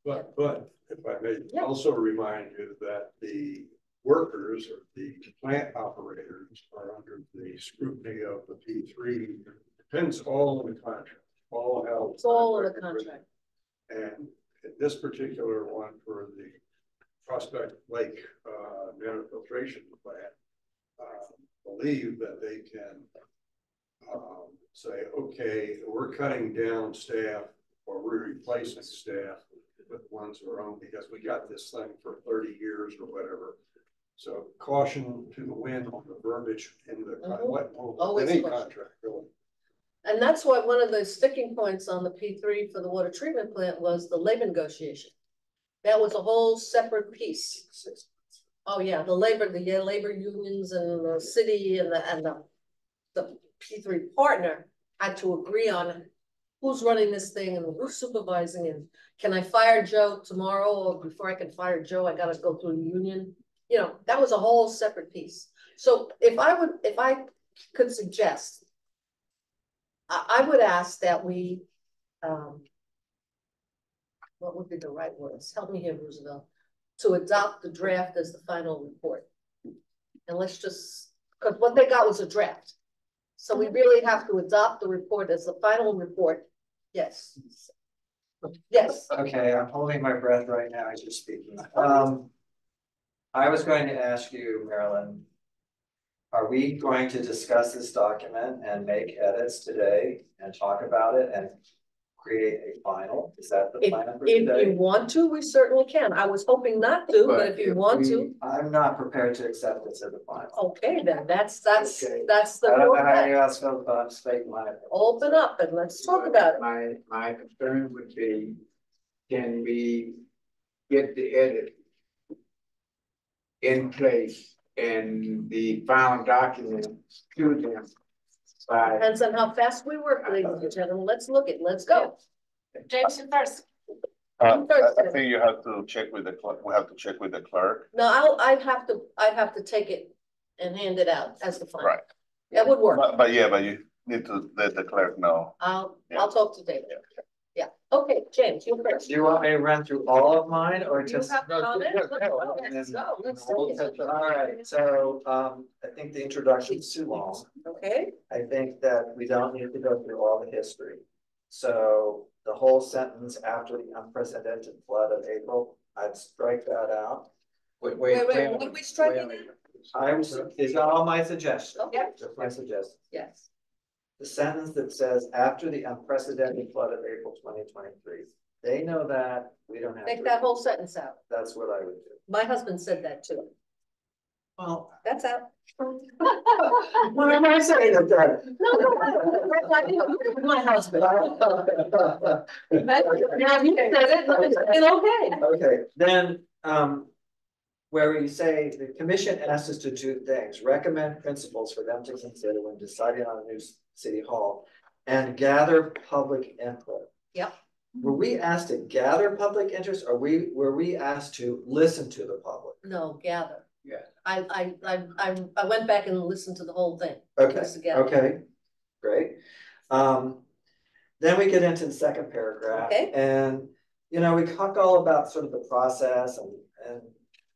But, but if I may Yeah. also remind you that the workers or the plant operators are under the scrutiny of the P three. Depends all on the contract, all held. It's all in the contract. And this particular one for the Prospect Lake, uh, nanofiltration plant. Uh, believe that they can. Um, say, okay, we're cutting down staff or we're replacing staff with ones who are on because we got this thing for thirty years or whatever. So caution to the wind on the verbiage in the, con- Mhm. what, any caution. contract, really. And that's why one of the sticking points on the P three for the water treatment plant was the labor negotiation. That was a whole separate piece. Oh, yeah, the labor, the yeah, labor unions and the city and the, and the, the P three partner had to agree on who's running this thing and who's supervising and can I fire Joe tomorrow or before I can fire Joe, I gotta go through the union? You know, that was a whole separate piece. So if I would, if I could suggest, I, I would ask that we, um, what would be the right words? Help me here, Roosevelt, to adopt the draft as the final report. And let's just, because what they got was a draft. So we really have to adopt the report as the final report. Yes. Yes, Okay, I'm holding my breath right now as you're speaking. Um. I was going to ask you, Marilyn. Are we going to discuss this document and make edits today and talk about it and create a final? Is that the if, plan for if you want to, we certainly can. I was hoping not to, but if you want to, I'm not prepared to accept this as a final. okay, then that's, that's, Okay. that's the. I don't know how you else feel, but I'm my. Open up and let's talk about it. My, my concern would be, can we get the edit in place and the final document to them by, Depends on how fast we work, ladies and gentlemen. Let's look it. Let's go. James, you first. Uh, I, I think you have to check with the clerk, we have to check with the clerk. No, I'll, I'd have to, I'd have to take it and hand it out as the final. Right. That would work. But, but yeah, but you need to let the clerk know. I'll, Yeah. I'll talk to David. Yeah, okay, James, you first. Do you want me to run through all of mine or You just? have No, comments? yeah, Let's go, let's go, let's we'll take it. catch up. All right, so um I think the introduction's too long. Okay, I think that we don't need to go through all the history. So the whole sentence after the unprecedented flood of April, I'd strike that out. Wait, wait, wait, wait, wait. what are we striking wait, now? I was, these are all my suggestions. Okay. Just my suggestions. Yes, The sentence that says after the unprecedented flood of April twenty twenty-three. They know that, we don't have take to. that whole sentence out. That's what I would do. My husband said that too. Well. That's out. What am I saying it then? No, no, no, [LAUGHS] my husband. [LAUGHS] Now you said it, it's been okay. Okay, then, um. Where you say the commission asks us to do things, recommend principles for them to consider when deciding on a new s- city hall. And gather public input. Yep. Were we asked to gather public interest or we, were we asked to listen to the public? No, gather. Yeah. I, I, I, I, went back and listened to the whole thing. Okay, okay, great. Um, then we get into the second paragraph. Okay. And, you know, we talk all about sort of the process and, and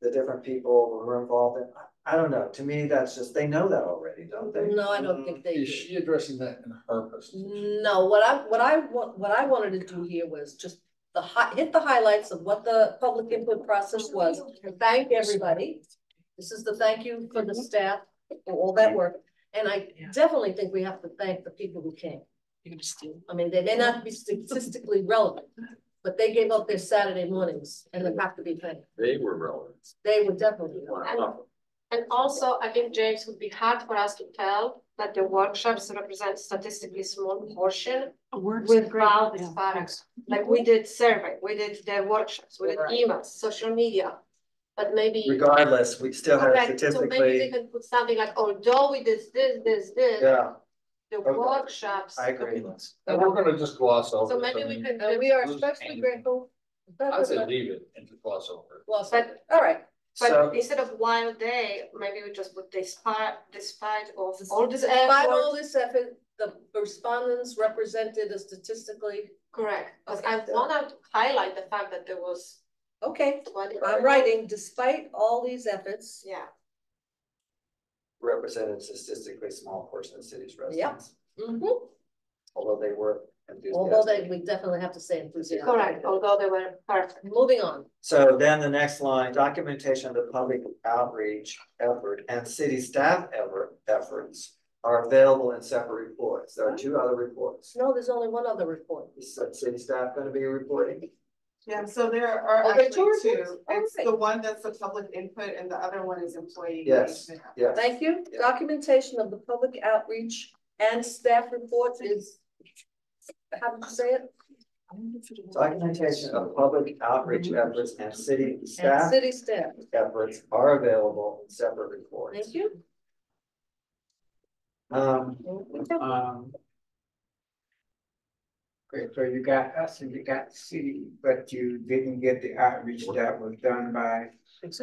the different people who were involved in, I don't know, to me, that's just, they know that already, don't they? No, I don't think they mm, Is do. she addressing that in her presentation? No, what I, what I want, what I wanted to do here was just the hi- hit the highlights of what the public input process was. Thank everybody. This is the thank you for the staff for all that work. And I definitely think we have to thank the people who came. I mean, they may not be statistically relevant, but they gave up their Saturday mornings and they have to be thanked. They were relevant. They were definitely. relevant. And also, I think, James, would be hard for us to tell that the workshops represent statistically small portion without this paragraph. Like we did survey, we did the workshops, we did Right. emails, social media. But maybe. Regardless, we still have Correct, so maybe we can put something like, although we did this, this, this, yeah, the okay. workshops. I agree. And we're gonna just gloss over. So maybe we can. And we are especially grateful. I'd say leave it and just gloss over it. Well, But- all right, So, But instead of while they, maybe we just put despite, despite of all this despite all effort. this effort, the respondents represented a statistically, Correct, because I want to highlight the fact that there was. okay, twenty. I'm writing, despite all these efforts. Yeah, represented statistically small portion of the city's residents, mhm, although they were Although they, we definitely have to say enthusiastic. correct, although they were perfect. Moving on, So then the next line, documentation of the public outreach effort and city staff ever efforts are available in separate reports. There are two other reports. no, there's only one other report. Is the city staff gonna be reporting? Yeah, so there are Oh, there actually two two. reports? It's Okay. the one that's the public input and the other one is employee Yes, engagement. yes. Thank you, Yeah. documentation of the public outreach and staff reports is, how did you say it? Documentation of public outreach efforts and city And staff city staff, efforts are available in separate reports. thank you. Um, Um. Okay, so you got us and you got the city, but you didn't get the outreach that was done by,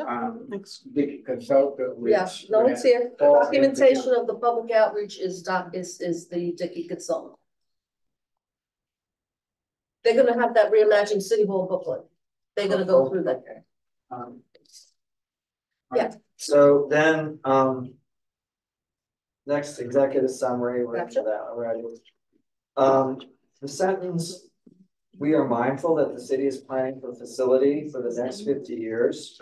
um, the consultant, which. Yeah, no, it's here, documentation of the public outreach is doc, is, is the Dickey consultant. They're gonna have that reimagined city hall booklet, they're gonna go through that. Um, Yeah. so then, um. Next executive summary, we're into Gotcha. that already. Um, the sentence. We are mindful that the city is planning for facility for the next fifty years.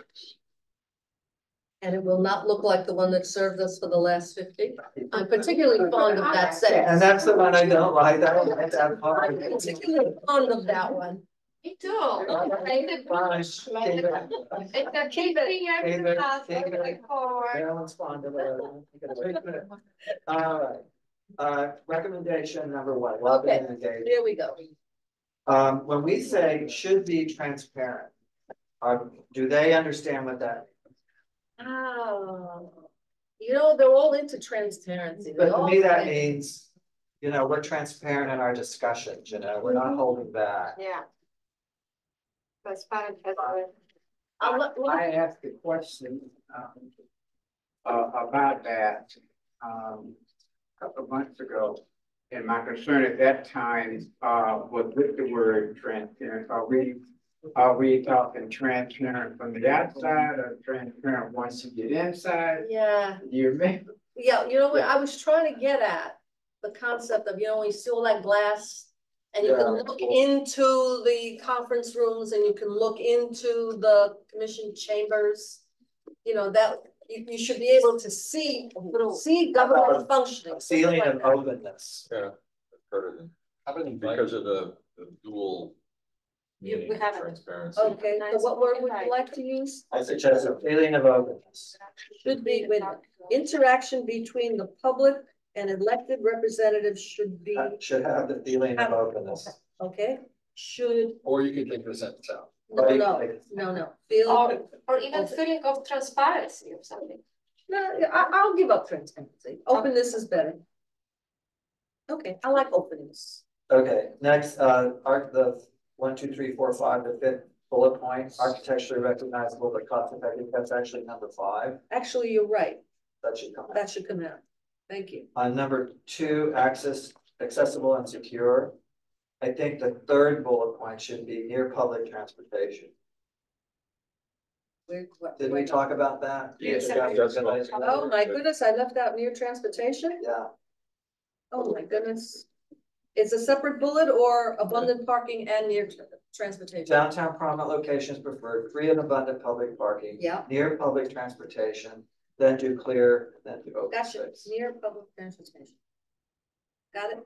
And it will not look like the one that served us for the last fifty. I'm particularly fond of that sentence. And that's the one I don't like, I don't like that part. I'm particularly fond of that one. Me too. Made it- Fine, made keep it- it. It's a keeping Keep it, everything else keep it. moving forward. Carolyn's fond of it. All right, uh, recommendation number one, welcome Okay. and engage. There we go. Um, when we say should be transparent, uh, do they understand what that? Oh. You know, they're all into transparency. But to me, that say- means, you know, we're transparent in our discussions, you know, we're not holding back. Yeah, transparent as well. I'll I asked a question, um, uh, about that, um, a couple of months ago. And my concern at that time, uh, was with the word transparent. Are we, are we talking transparent from the outside or transparent once you get inside? Yeah, You remember? yeah, you know what, I was trying to get at the concept of, you know, when you see all that glass. And you can Yeah. look into the conference rooms and you can look into the commission chambers. You know, that, you, you should be able to see, see government functioning. A feeling like that. openness. Yeah. Heard it. Because of the, the dual You- we meaning haven't. transparency. Okay, so what word would you like to use? I suggest a feeling of openness. Should be with interaction between the public and elected representatives should be, Uh, Should have the feeling of openness. okay? Should, Or you could take the sentence out. no, no, no, no, feel, Or, or even Okay. feeling of transparency or something. no, I, I'll give up transparency. Openness is better. Okay, I like openness. Okay, next, uh, arc, the one, two, three, four, five, the fifth bullet point, architecturally recognizable but cost effective, that's actually number five, Actually, you're right. that should come out. That should come out. Thank you. On number two, access, accessible and secure. I think the third bullet point should be near public transportation. Where- what- Did we where- talk about that? Yes, Yeah, that's good what- idea. Oh, my goodness, I left out near transportation? Yeah, Oh, my goodness. It's a separate bullet or abundant parking and near tra- transportation? downtown prominent locations preferred, free and abundant public parking. Yeah. Near public transportation, then do clear, then do open Gotcha, space. near public transportation. Got it?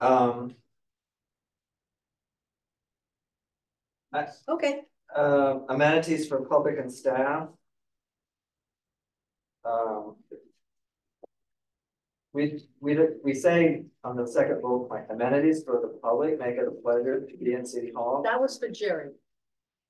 Um. Next, Okay, uh, amenities for public and staff. Um. We, we, did- we say on the second bullet point, amenities for the public, make it a pleasure to be in city hall, that was for Jerry.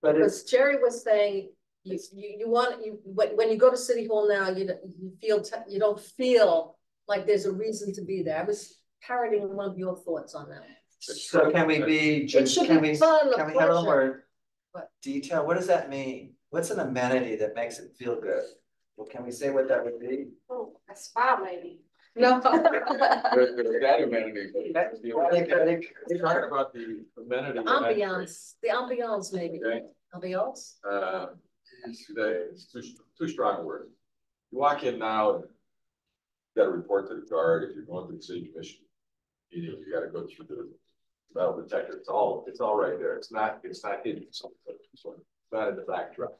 but it's, Because Jerry was saying, you, you, you want, you, when, when you go to City Hall now, you, don't- you feel, you don't feel like there's a reason to be there. I was parroting one of your thoughts on that. so can we be, It should can be we, fun, can we have a little more? What? Detail, what does that mean? What's an amenity that makes it feel good? Well, can we say what that would be? Oh, a spa maybe. No. [LAUGHS] That amenity. I You're talking about the amenity. Ambiance, the ambiance maybe, Okay. ambiance? Uh, the, it's too, too strong a word. You walk in now, and you gotta report to the guard, if you're going to the city commission. You know, you gotta go through the metal detector, it's all, it's all right there, it's not, it's not hidden, so, so it's not in the backdrop.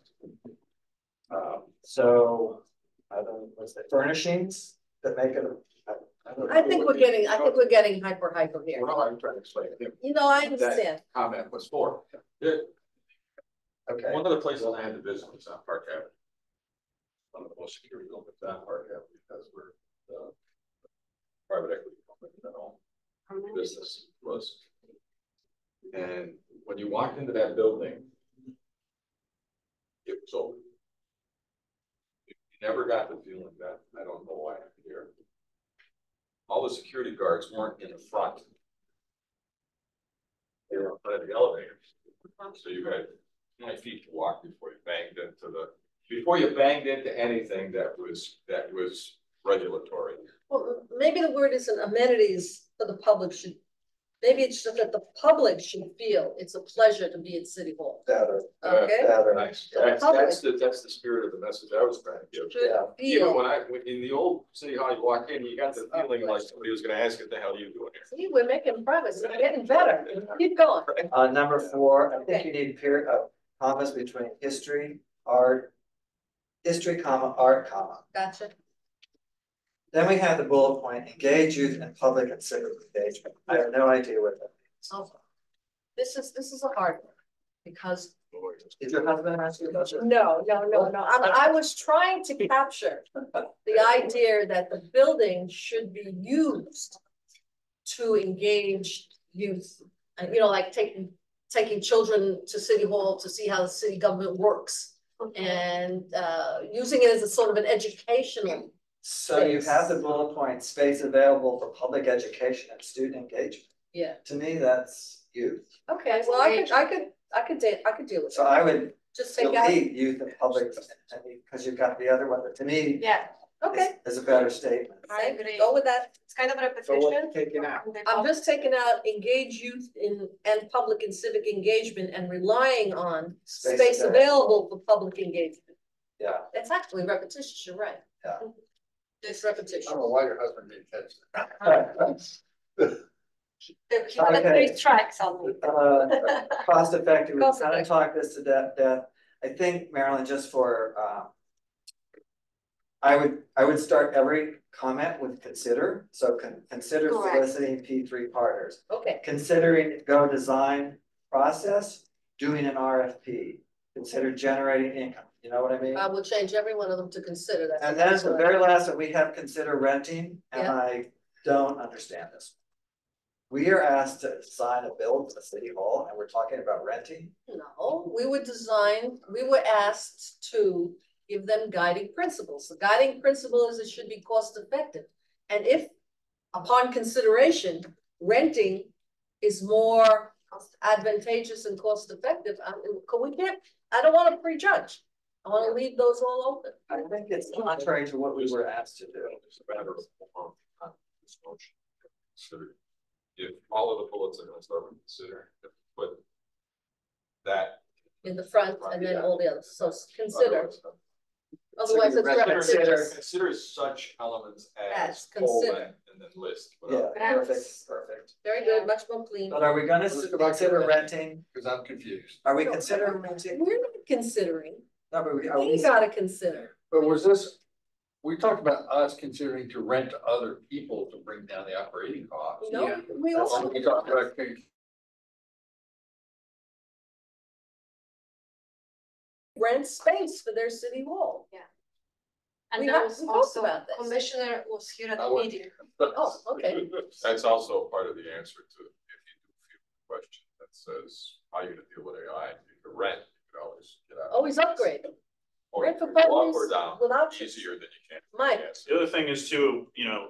Um, so, I don't, what's that, furnishings that make it. a- I don't I think we're getting, I think we're getting hyper, hyper here. Well, I'm trying to explain to You know, I understand. comment was for. It, Okay, One of the places I had to visit was on Park Avenue. One of the most secure buildings on Park Avenue because we're, uh, private equity company that own business was. And when you walked into that building, it was open. You never got the feeling that, I don't know why I'm here. All the security guards weren't in the front. They were in front of the elevators. So you had twenty feet to walk before you banged into the, before you banged into anything that was, that was regulatory. Well, maybe the word isn't amenities for the public should, maybe it's just that the public should feel it's a pleasure to be at City Hall, better, okay? better, Nice. The That's, public- that's the, that's the spirit of the message I was trying to give. Should Yeah. Even when I, when in the old city hall, you walk in, you got the feeling like somebody was gonna ask you, what the hell are you doing here? see, we're making progress, we're getting better, keep going. uh, number four, I think you need period, uh, commas between history, art. History, comma, art, comma. Gotcha. Then we have the bullet point, engage youth in public and civic engagement. I have no idea what that means. So, This is, this is a hard one, because Did your husband ask you about it? No, no, no, no, I, I was trying to capture the [LAUGHS] idea that the building should be used to engage youth. And, you know, like taking, taking children to city hall to see how the city government works. And, uh, using it as a sort of an educational, So you have the bullet point, space available for public education and student engagement. yeah. To me, that's youth. Okay, well, I could, I could, I could de- I could deal with So it, I would just take out, delete youth and public, because you've got the other one, that to me. Yeah, okay, Is a better statement. I agree. go with that. It's kind of So what repetition. you taking out? I'm just taking out engage youth in and public and civic engagement and relying on Space space available. available for public engagement. Yeah. It's actually repetitious, you're right. Yeah. Mm-hmm. It's I don't know why your husband didn't catch that. [LAUGHS] He had Okay. three strikes on me. Uh, cost effective, we Cost kind of effective. talked this to death, death. I think Marilyn, just for, um. I would, I would start every comment with consider, so con- consider Correct. soliciting P three partners. Okay, Considering go design process, doing an RFP, consider generating income, you know what I mean? I will change every one of them to consider that. And then the very last that we have consider renting, and Yeah. I don't understand this. We are asked to sign a bill to the city hall, and we're talking about renting. No, we were designed, we were asked to give them guiding principles. The guiding principle is it should be cost effective. And if upon consideration, renting is more advantageous and cost effective, I mean, we can't, I don't wanna prejudge. I wanna leave those all open. I think it's contrary to what we were asked to do. It's a matter of form, not this motion. Consider, if all of the bullets are gonna start with consider, put that. In the front and then all the others, so consider, otherwise it's Consider, repetitious. consider such elements As as consider. colon and then list. Yeah, whatever. perfect, perfect. Very good, much more clean. But are we gonna Let's go back to consider renting. renting? Cause I'm confused. Are we No, considering renting? We're not considering, No, but we, we we, gotta consider. But was this, we talked about us considering to rent to other people to bring down the operating costs. No, Yeah. we also, we talked about rent space for their city hall. Yeah, and We there was also, about this. commissioner was here at the meeting. Oh, okay. [LAUGHS] That's also part of the answer to, if you do feel the question that says, how are you gonna deal with AI? You can rent, you can always get out. Always upgrade. Or you Rent for can go up families or down, with options. easier than you can. Mike, Yes. The other thing is too, you know,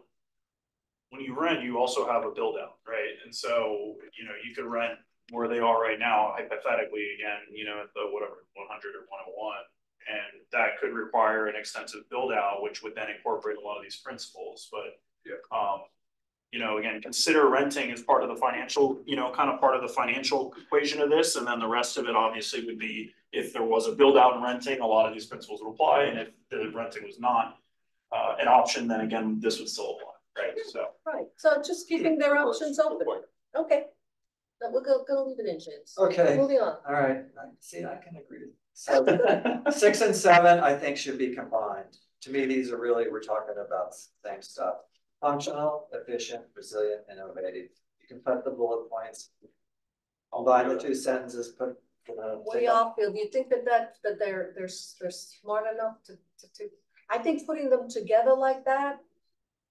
when you rent, you also have a build out, right? And so, you know, you could rent where they are right now hypothetically, again, you know, at the whatever, one hundred or one oh one. And that could require an extensive build out, which would then incorporate a lot of these principles, but. Yeah. Um, you know, again, consider renting as part of the financial, you know, kind of part of the financial equation of this, and then the rest of it obviously would be. If there was a build out and renting, a lot of these principles would apply, and if the renting was not. Uh, an option, then again, this would still apply, right, so. right, so just keeping their Good options point. open, okay. No, we're gonna, gonna leave it in, James. Okay. Moving on. all right, I- see, I can agree. So, [LAUGHS] six and seven, I think should be combined. To me, these are really, we're talking about the same stuff. Functional, efficient, resilient, innovative. You can put the bullet points. Combine the two sentences, put. uh, What do y'all feel? Do you think that that, that they're, they're, they're smart enough to, to, to? I think putting them together like that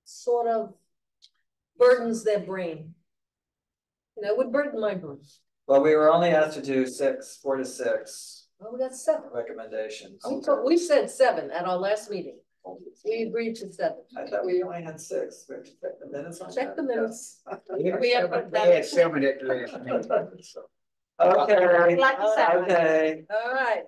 sort of burdens their brain. You know, it would burden my brain. Well, we were only asked to do six, four to six Well, we got seven. recommendations. We we said seven at our last meeting. We agreed to seven. I thought we only had six. We have to check the minutes on that. Check the minutes. We [LAUGHS] We have had put seven- that- we had seven at the last meeting. Okay, Lucky seven. okay, All right,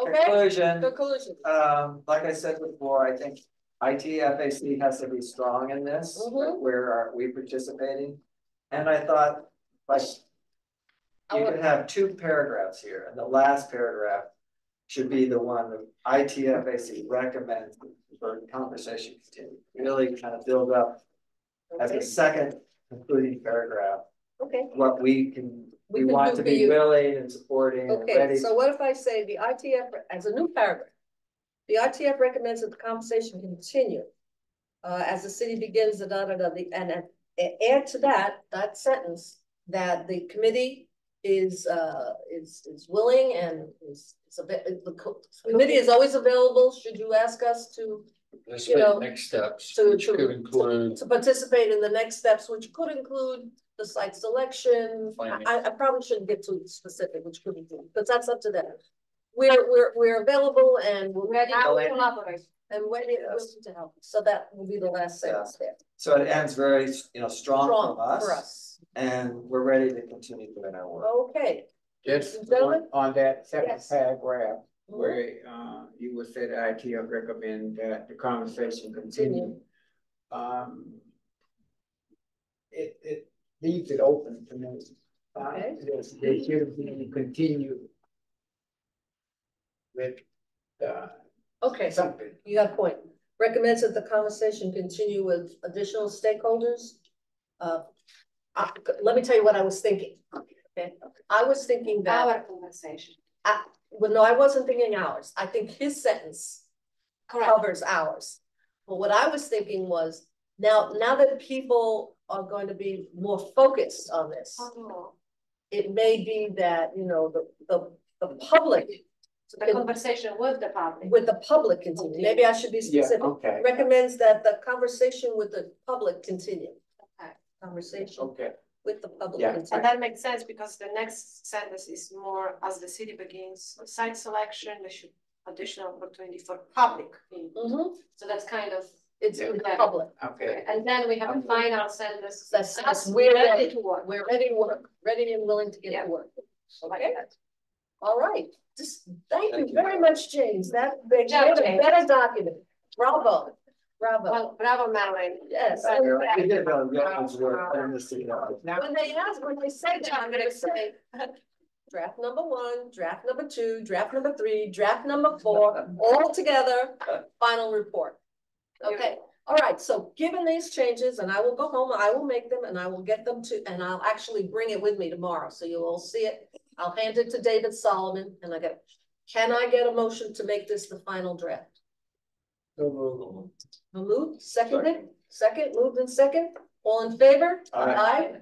okay, conclusion. conclusion. Um, like I said before, I think ITFAC has to be strong in this, Mhm. where are we participating? And I thought, like. I You want- could have two paragraphs here, and the last paragraph should be the one that ITFAC recommends for conversation continue. Really kind of build up as a second concluding paragraph, okay, what we can, We we can want to be you. willing and supporting and okay, ready. so what if I say the ITF, as a new paragraph? The ITF recommends that the conversation continue. Uh, as the city begins the da da da, the, and uh, add to that, that sentence, that the committee is, uh, is, is willing and is, is a bit, the committee is always available, should you ask us to, Let's You know, next steps, to, which to, could include. to participate in the next steps, which could include the site selection. I, I- I probably shouldn't get too specific, which could include, but that's up to them. We're, we're, we're available and we're ready I will collaborate. and ready Yes. to help. So that will be the last sentence there. So it ends very, you know, strong Strong for us, us. and we're ready to continue doing our work. Okay, Just on on that second Yes. paragraph, Mhm. where, uh, you would say the IT will recommend that the conversation continue. Um. It, it leaves it open to me. Uh, Okay. there's- There should be continue. With, uh, Okay, something. you got a point. Recommends that the conversation continue with additional stakeholders. Uh, uh, let me tell you what I was thinking, okay? I was thinking that, Our conversation. I, well, no, I wasn't thinking ours. I think his sentence Correct. covers ours. But what I was thinking was, now, now that people are going to be more focused on this, Oh, it may be that, you know, the, the, the public So the conversation with the public. with the public continue, maybe I should be specific. Yeah, specific. okay, Recommends that the conversation with the public continue. Okay. Conversation okay. With the public Yeah. continue. And that makes sense because the next sentence is more as the city begins site selection, there should additional opportunity for public. input. Mhm. So that's kind of, it's in the public, Okay, and then we have a final sentence. That says we're ready ready. to work. we're ready to work, ready and willing to get Yeah. to work. Like Okay, that. all right, just, thank you Thank you. very much, James, that makes job, it a better document, bravo, bravo, Well, bravo, Madeline. yes. But- We did, yeah, it's worth putting this together. now, When they ask, when they say that, I'm gonna say, [LAUGHS] draft number one, draft number two, draft number three, draft number four, [LAUGHS] all together, final report. Okay, all right, so given these changes, and I will go home, I will make them and I will get them to, and I'll actually bring it with me tomorrow, so you'll all see it. I'll hand it to David Soloman and I get, can I get a motion to make this the final draft? Moved, seconded, second, moved and second, all in favor? Aye.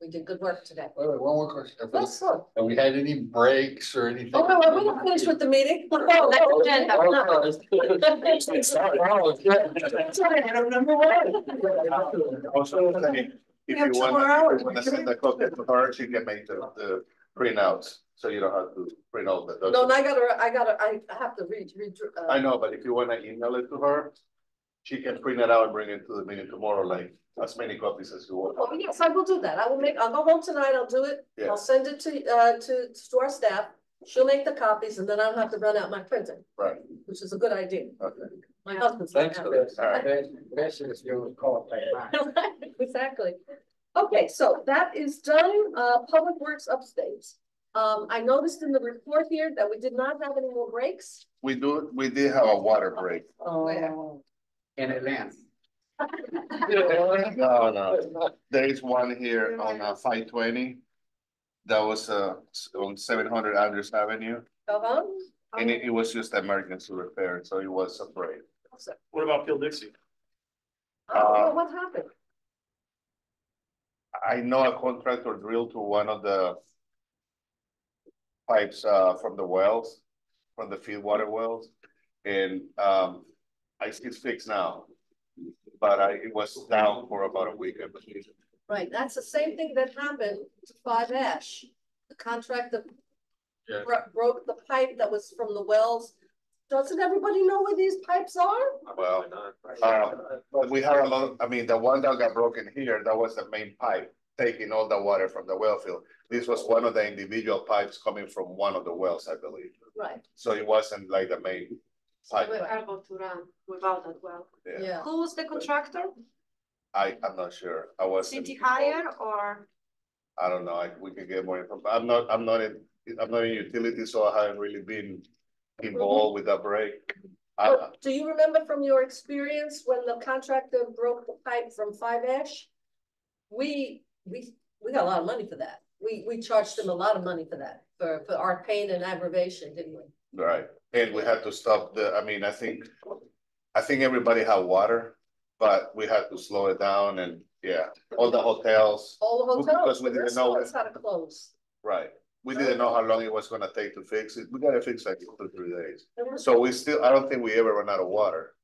We did good work today. Wait, wait, one more question. Have we- Yes, sir. have we had any breaks or anything? Oh, no, we're not finished with the meeting. [LAUGHS] Oh, Next agenda. Sorry, item number one. Also, I mean, if you want, more if you wanna send a copy to her, she can make the, the printouts, so you don't have to print out the. No, and I gotta, I gotta, I I have to read, read, uh, I know, but if you wanna email it to her, she can print it out and bring it to the meeting tomorrow, like as many copies as you want. oh, yes, I will do that. I will make, I'll go home tonight, I'll do it. Yeah. I'll send it to, uh, to, to our staff. She'll make the copies and then I don't have to run out my printer, Right, which is a good idea. okay. My husband's. not Thanks for this. All right. Especially if you call it. [LAUGHS] Exactly. Okay, so that is done, uh, Public Works upstate. Um, I noticed in the report here that we did not have any more breaks. We do, we did have a water break. Oh. In Atlanta. [LAUGHS] No, no, there is one here on uh five twenty. That was uh on seven hundred Andrews Avenue, Uh-huh. and it, it was just emergency repair, so it was a break. What about Peele Dixie? Oh, Uh, what happened? I know a contractor drilled to one of the pipes uh from the wells, from the field water wells, and um I see it's fixed now. But I, it was down for about a week, I believe. Right, that's the same thing that happened to Fiveash. The contractor Yeah. bro- broke the pipe that was from the wells. Doesn't everybody know where these pipes are? Well, uh, but we had a lot, I mean, the one that got broken here, that was the main pipe, taking all the water from the well field. This was one of the individual pipes coming from one of the wells, I believe. Right, So it wasn't like the main pipe. We're able to run without that well. Yeah, yeah. Who was the contractor? I, I'm not sure. I wasn't, City hire or? I don't know. I, we can get more info. I'm not, I'm not in, I'm not in utilities, so I haven't really been involved with that break. I, Do you remember from your experience when the contractor broke the pipe from Fiveash? We, we, we got a lot of money for that. We, we charged them a lot of money for that, for, for our pain and aggravation, didn't we? Right, and we had to stop the, I mean, I think, I think everybody had water, but we had to slow it down and, yeah, all the hotels, All the Because hotels, we didn't know restaurants had to close. right. We didn't know how long it was gonna take to fix it. We got to fix like in two, three days. So we still, I don't think we ever ran out of water.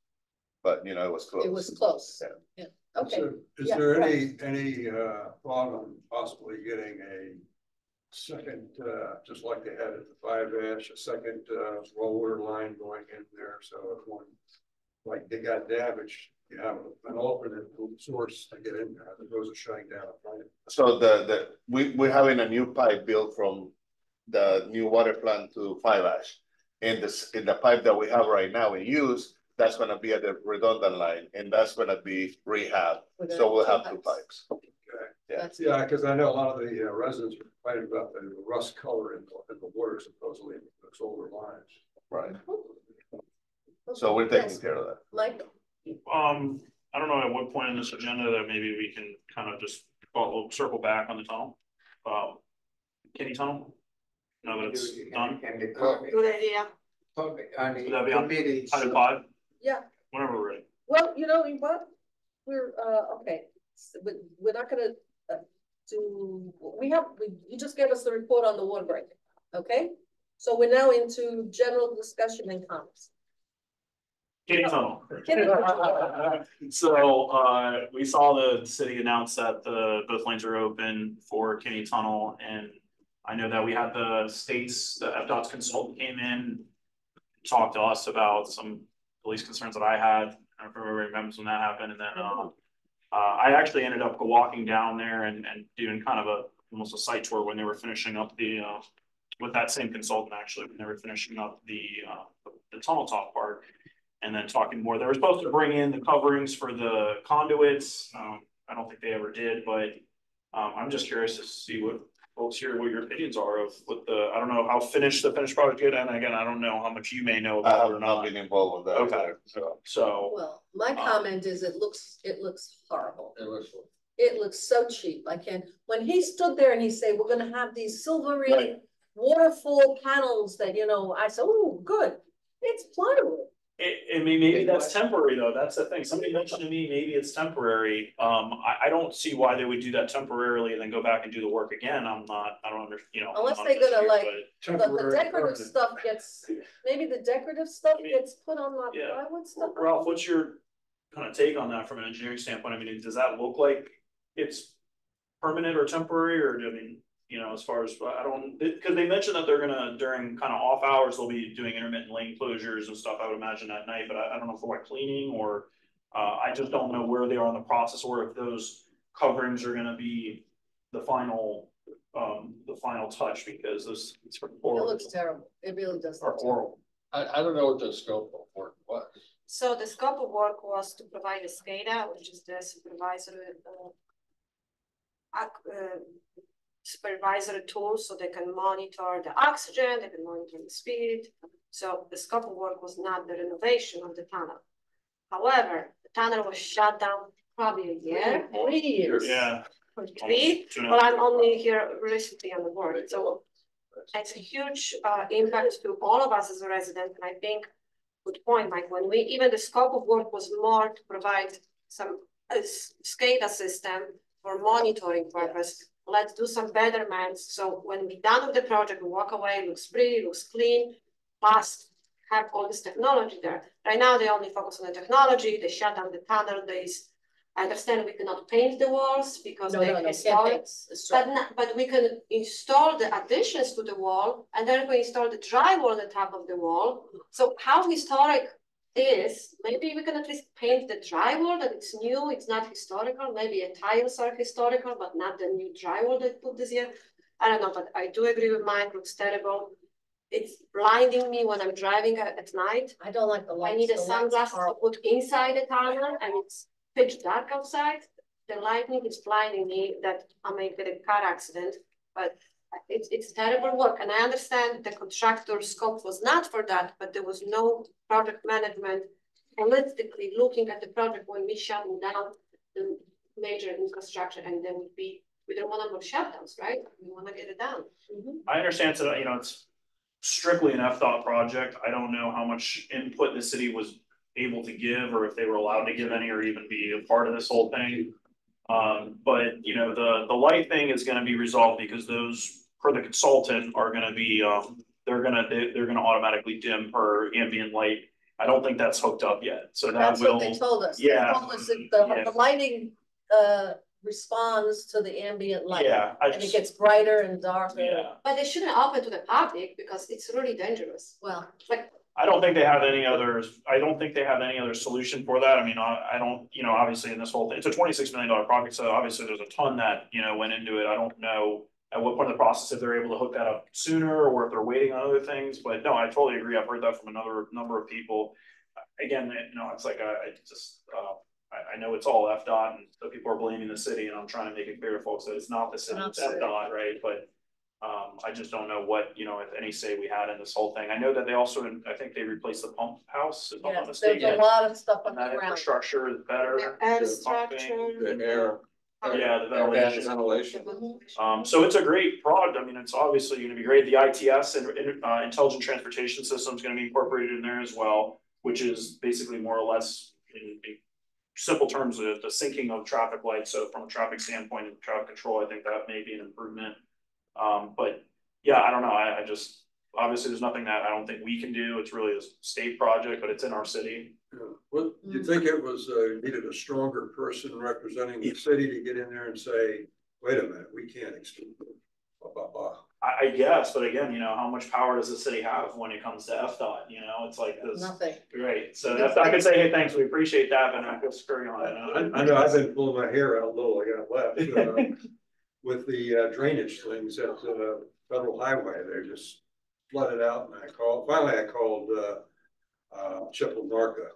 But, you know, it was close. It was close. Yeah. Yeah, okay. So Is Yeah, there right. any, any, uh, thought on possibly getting a second, uh, just like they had at the Fiveash, a second, uh, roller line going in there, so if one, like they got damaged, you have an alternate source to get in there, as opposed to shutting down a plant. So the, the, we, we're having a new pipe built from the new water plant to Fiveash. In this, in the pipe that we have right now in use, that's gonna be at the redundant line, and that's gonna be rehab, so we'll have have two two pipes. Yeah. That's- Yeah, because I know a lot of the uh, residents are complaining about the rust color in the, in the water supposedly in those older lines. Right, so we're taking Yes, care of that. Like, Um, I don't know at what point in this agenda that maybe we can kind of just follow, circle back on the tunnel. Um, Kinney Tunnel? Now that it's done, And the public, Good idea. public, on the Would that be on committee. item five, yeah, whenever we're ready. well, you know, what? We're, uh, okay, so, but we're not gonna, uh, do, we have, we, you just gave us the report on the water break, okay? So we're now into general discussion and comments. Kinney Tunnel. [LAUGHS] So, uh, we saw the city announce that the, both lanes are open for Kinney Tunnel, and I know that we had the states, the FDOT's consultant came in, talked to us about some police concerns that I had, I don't know if everybody remembers when that happened, and then, uh, uh, I actually ended up walking down there and, and doing kind of a, almost a site tour when they were finishing up the, uh, with that same consultant, actually, when they were finishing up the, uh, the tunnel top part. And then talking more, they were supposed to bring in the coverings for the conduits, um, I don't think they ever did, but. Um, I'm just curious to see what folks hear what your opinions are of what the, I don't know how finished the finished project is, and again, I don't know how much you may know I about it or have not not. been involved with that. Okay. either, So. So, Well, my uh, comment is it looks, it looks horrible. It was, It looks so cheap. I can't, when he stood there and he said, we're gonna have these silvery Right. waterfall panels that, you know, I said, oh, good. It's plywood. It, I mean, maybe that's temporary though, that's the thing, somebody mentioned to me, maybe it's temporary. Um, I, I don't see why they would do that temporarily and then go back and do the work again, I'm not, I don't under, you know. I'm Unless not they're gonna, like, but- The, the decorative stuff gets, maybe the decorative stuff gets put on the Yeah. plywood stuff. Ralph, what's your kind of take on that from an engineering standpoint? I mean, does that look like it's permanent or temporary, or I mean, you know, as far as, I don't, because they mentioned that they're gonna, during kind of off hours, they'll be doing intermittent lane closures and stuff, I would imagine at night, but I, I don't know for what cleaning or uh, I just don't know where they are in the process or if those coverings are gonna be the final, um, the final touch, because this, it's It horrible. looks terrible. It really does. Or look terrible. I, I don't know what the scope of work was. So the scope of work was to provide a SCADA, which is the supervisory uh. uh, supervisory tools so they can monitor the oxygen, they can monitor the speed. So the scope of work was not the renovation of the tunnel. However, the tunnel was shut down probably a year, Three years. Yeah. or three, Two and a but I'm only here recently on the board, so. It's a huge uh impact to all of us as a resident, and I think. Good point, Mike, when we, even the scope of work was more to provide some uh, s- SCADA system for monitoring purpose. Let's do some betterments, so when we're done with the project, we walk away, it looks pretty, looks clean. Plus, have all this technology there. Right now, they only focus on the technology, they shut down the tunnel, they. understand we cannot paint the walls because No, they no, no, can't historic. But not, but we can install the additions to the wall and then we install the drywall on the top of the wall. Mm-hmm. So how historic is, maybe we can at least paint the drywall that it's new, it's not historical, maybe a tiles are historical, but not the new drywall they put this year. I don't know, but I do agree with Mike, looks terrible. It's blinding me when I'm driving at, at night. I don't like the light. I need a The lights sunglasses to put inside the tunnel and it's pitch dark outside. The lightning is blinding me that I may get a car accident, but it's, it's terrible work. And I understand the contractor scope was not for that, but there was no project management holistically looking at the project when we shut down the major infrastructure and there would be, we don't want to have shutdowns, right? We want to get it done. Mhm. I understand that, you know, it's strictly an FDOT project. I don't know how much input the city was able to give or if they were allowed to give any or even be a part of this whole thing. Um, but you know, the, the light thing is gonna be resolved because those, per the consultant, are gonna be, um, they're gonna, they, they're gonna automatically dim per ambient light. I don't think that's hooked up yet, so that That's what they will, told us. They yeah. told us that the, Yeah. the lighting, uh, responds to the ambient light. yeah, I And it just, gets brighter and darker. yeah. But they shouldn't open to the public because it's really dangerous. Well, Like, I don't think they have any other, I don't think they have any other solution for that, I mean, I, I don't, you know, obviously in this whole thing, it's a twenty-six million dollar project, so obviously there's a ton that, you know, went into it, I don't know. At what point in the process, if they're able to hook that up sooner, or if they're waiting on other things, but no, I totally agree, I've heard that from another number of people. Again, you know, it's like, I, I just, uh, I, I know it's all FDOT, and so people are blaming the city, and I'm trying to make it clear to folks that it's not the city, Not it's the city. FDOT, right, but. Um, I just don't know what, you know, if any say we had in this whole thing, I know that they also, I think they replaced the pump house, if I'm not Yes, there's a lot of stuff And that underground. infrastructure is better. Air the pumping, structure. The air. Yeah, the air ventilation. Ventilation. Um, so it's a great product, I mean, it's obviously gonna be great, the ITS and, and, uh, Intelligent Transportation System is gonna be incorporated in there as well. Which is basically more or less, in, in simple terms, the, the syncing of traffic lights, so from a traffic standpoint and traffic control, I think that may be an improvement. Um, but, yeah, I don't know, I, I just, obviously, there's nothing that I don't think we can do, it's really a state project, but it's in our city. Yeah. Well, you think it was, uh, needed a stronger person representing the city to get in there and say, wait a minute, we can't exclude. them," Blah, blah, blah. I, I guess, but again, you know, how much power does the city have when it comes to FDOT, you know, it's like this. Nothing. Right, so if I could say, hey, thanks, we appreciate that, but I'm just scurry on I, it. I know I've been pulling my hair out a little, I got left, uh, [LAUGHS] with the uh, drainage things at, uh, Federal Highway, they're just flooded out, and I called, finally I called, uh, uh, Chip LaMarca,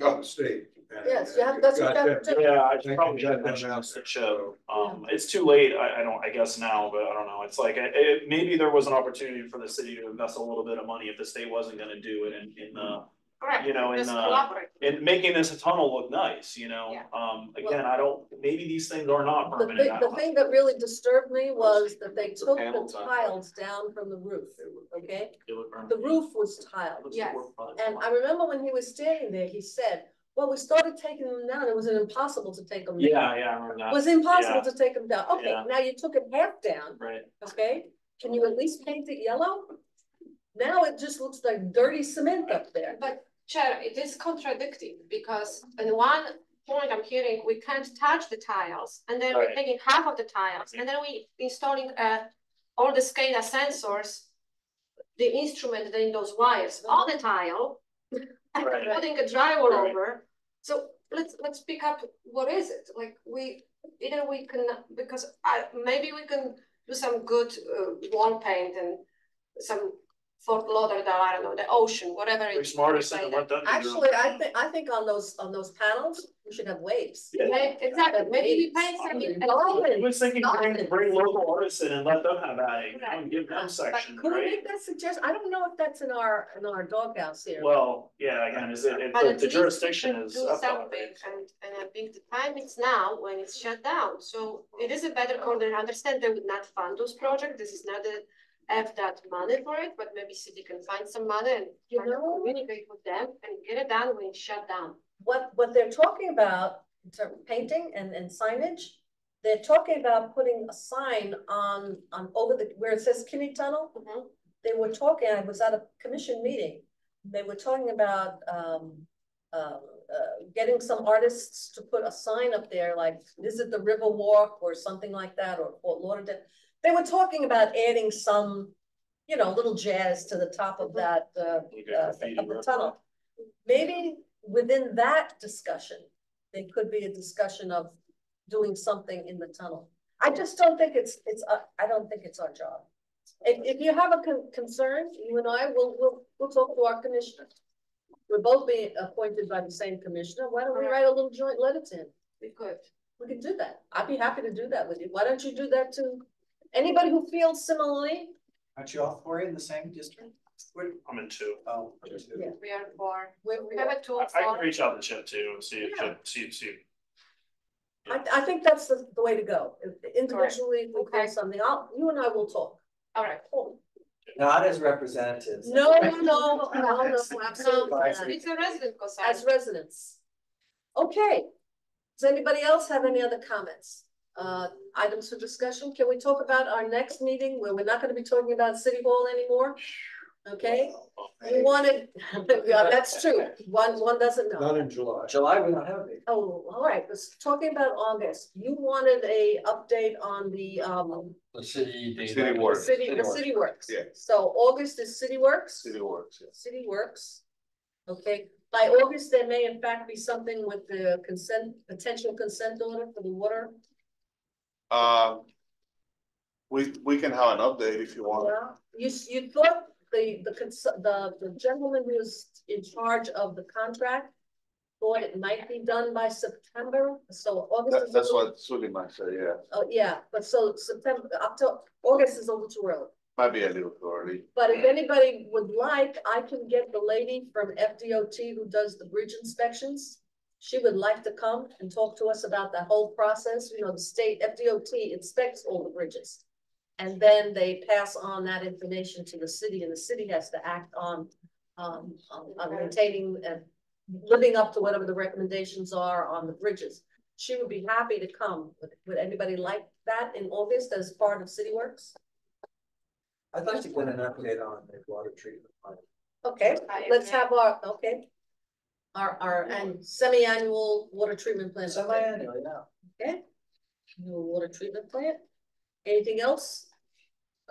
of the state. and- Yes, yeah, that's what got that- them- Yeah, I Thank probably should got mention them this to out Chip, um, it's too late, I, I don't, I guess now, but I don't know, it's like, it, it, maybe there was an opportunity for the city to invest a little bit of money if the state wasn't gonna do it in, in the. Correct. You know, in, Just uh, collaborate. In making this a tunnel look nice, you know, Yeah. um, again, I don't, maybe these things are not The permanent. thing, I the don't know. thing that really disturbed me was that they took panel the top. tiles down from the roof, okay? It would burn. The roof was tiled. Looks Yes. like we're probably- And I remember when he was standing there, he said, well, we started taking them down, it was impossible to take them down. Yeah, yeah, I remember It that. was impossible to take them down. Okay, Yeah. now you took it half down, Right, okay? Can you at least paint it yellow? Now it just looks like dirty cement up there. But Chair, it is contradicting because in one point I'm hearing we can't touch the tiles and then we're taking half of the tiles and then we installing uh all the SCADA sensors. The instrument in those wires on the tile. and Right. Putting a drywall Right. over. So let's let's pick up, what is it? Like we, either we can, because I, maybe we can do some good uh wall paint and some Fort Lauderdale, I don't know, the ocean, whatever. Pretty it- smart you to say that. them. do their own Actually, I think, I think on those, on those panels, we should have waves. Yeah. Yeah, exactly, maybe we paint. Something. I was thinking bring, bring local artists in and let them have at it, you and give them But section, Could we right? make that suggestion? I don't know if that's in our, in our doghouse here. Well, yeah, again, is it, it- But the- at the least jurisdiction is. can Do up there, something right? and, and I think the time is now when it's shut down, so it is a better coordinate, I understand they would not fund those projects, this is not the. Have that money for it, but maybe city can find some money and You know- communicate with them and get it done when it's shut down. What, what they're talking about in terms of painting and, and signage, they're talking about putting a sign on, on over the, where it says Kinney Tunnel. Mhm. They were talking, I was at a commission meeting, they were talking about, um, uh, uh, getting some artists to put a sign up there, like visit the River Walk or something like that, or Fort Lauderdale. They were talking about adding some, you know, little jazz to the top of that, uh, uh, of the tunnel. Maybe within that discussion, there could be a discussion of doing something in the tunnel. I just don't think it's, it's, uh, I don't think it's our job. If, if you have a con- concern, you and I will, will, we'll talk to our commissioner. We're both being appointed by the same commissioner. Why don't we write a little joint letter to him? We could. We could do that. I'd be happy to do that with you. Why don't you do that to anybody who feels similarly? Aren't you all four in the same district? I'm in two. Oh. Yeah. We are for, Where we we have a tool I, I for. can reach out to Chip too, and see if Yeah. Chip, see, see. I, I think that's the, the way to go. If- Individually, if we Okay. feel something, I'll, you and I will talk. All right. Not as representatives. No, no, no, [LAUGHS] no, no, absolutely. It's a resident concern. As residents. Okay. Does anybody else have any other comments? Uh, items for discussion? Can we talk about our next meeting where we're not gonna be talking about City Hall anymore? Okay, we wanted, [LAUGHS] yeah, that's true. One, one doesn't know. Not in July. July, we don't have a meeting. Oh, all right, let's talking about August. You wanted a update on the, um, The city. data. City the work. city, the Works. city works. Yeah. So August is City Works? City works, yeah. City Works. Okay, by August, there may in fact be something with the consent, potential consent order for the water. Um. We, we can have an update if you want. Yeah, you, you thought the, the, the, the gentleman who's in charge of the contract thought it might be done by September, so August That, is. that's little- what Soloman said, yeah. Oh, yeah, but so September, October, August is a little too early. Might be a little too early. But if anybody would like, I can get the lady from FDOT who does the bridge inspections. She would like to come and talk to us about that whole process, you know, the state FDOT inspects all the bridges. And then they pass on that information to the city and the city has to act on, um, on, on maintaining and living up to whatever the recommendations are on the bridges. She would be happy to come. Would, would anybody like that in August as part of City Works? I'd like to get an update on the water treatment plant. Okay, let's have our, okay. Our, our, and semi-annual water treatment plant. update. Semi-annual, yeah. Okay. New water treatment plant. Anything else?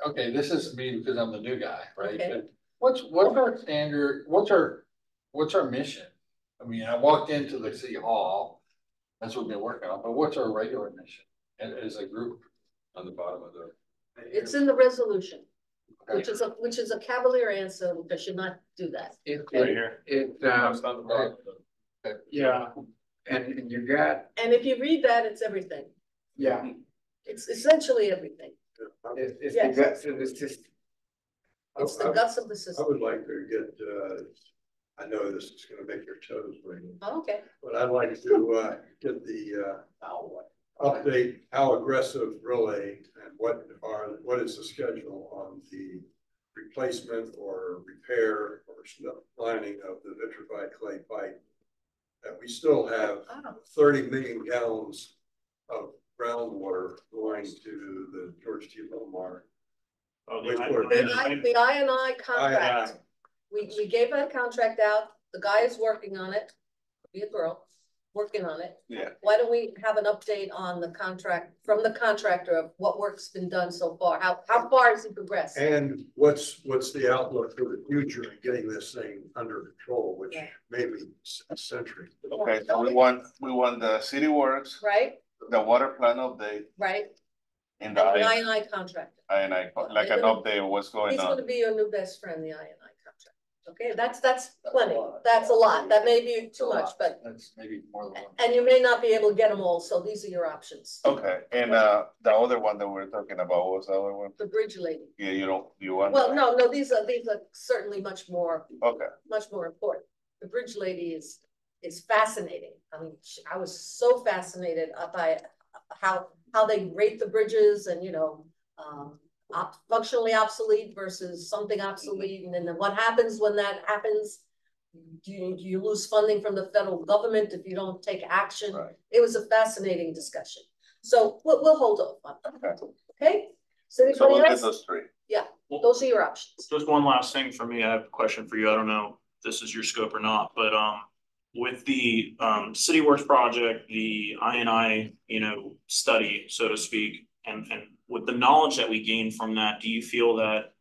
Okay, this is me because I'm the new guy, right? Okay. But What's, what's our standard, what's our, what's our mission? I mean, I walked into the city hall, that's what we've been working on, but what's our regular mission as, as a group? On the bottom of the. It's in the resolution, Okay. which is a, which is a cavalier answer, because should not do that. It, Right it, here. it, No, uh, it's not the bottom of yeah, and, and you got, And if you read that, it's everything. yeah, It's essentially everything. it, it's Yes. the guts of the system. It's the I- I- guts of the I system. would like to get, uh, I know this is gonna make your toes ring, Okay, but I'd like to, uh, get the, uh, update how aggressive really and what are, what is the schedule on the replacement or repair or snow lining of the vitrified clay pipe? That we still have Oh. thirty million gallons of groundwater going to the George T. Lohmeyer. Oh, the Which I- were- the I- I, the I and I I, contract, we, we gave that contract out, the guy is working on it. Be a girl, working on it. Yeah. Why don't we have an update on the contract, from the contractor of what work's been done so far? How, how far has he progressed? And what's, what's the outlook for the future in getting this thing under control, which Yeah. may be a century. Okay, so we want, we want the city works, Right, the water plan update, right, and and the the I I, and I contractor. and I, like an update of what's going He's gonna be your new best friend, the I and I contract. Okay, that's, that's plenty, that's a lot, that may be too much, but, That's maybe more than one. and you may not be able to get them all, so these are your options. Okay, and, uh, the other one that we're talking about, what was the other one? The bridge lady. Yeah, you don't, you want? Well, no, no, these are, these are certainly much more, Okay, much more important. The bridge lady is, is fascinating. I mean, I was so fascinated uh, by how, how they rate the bridges and, you know, um, op- functionally obsolete versus something obsolete, and then what happens when that happens? Do you, do you lose funding from the federal government if you don't take action? right, It was a fascinating discussion. So we'll, we'll hold off on that, okay. okay? So So we'll anybody get else? those three. Those are your options. Just one last thing for me, I have a question for you, I don't know if this is your scope or not, but, um. With the, um, City Works project, the I and I, you know, study, so to speak, and, and with the knowledge that we gain from that, do you feel that?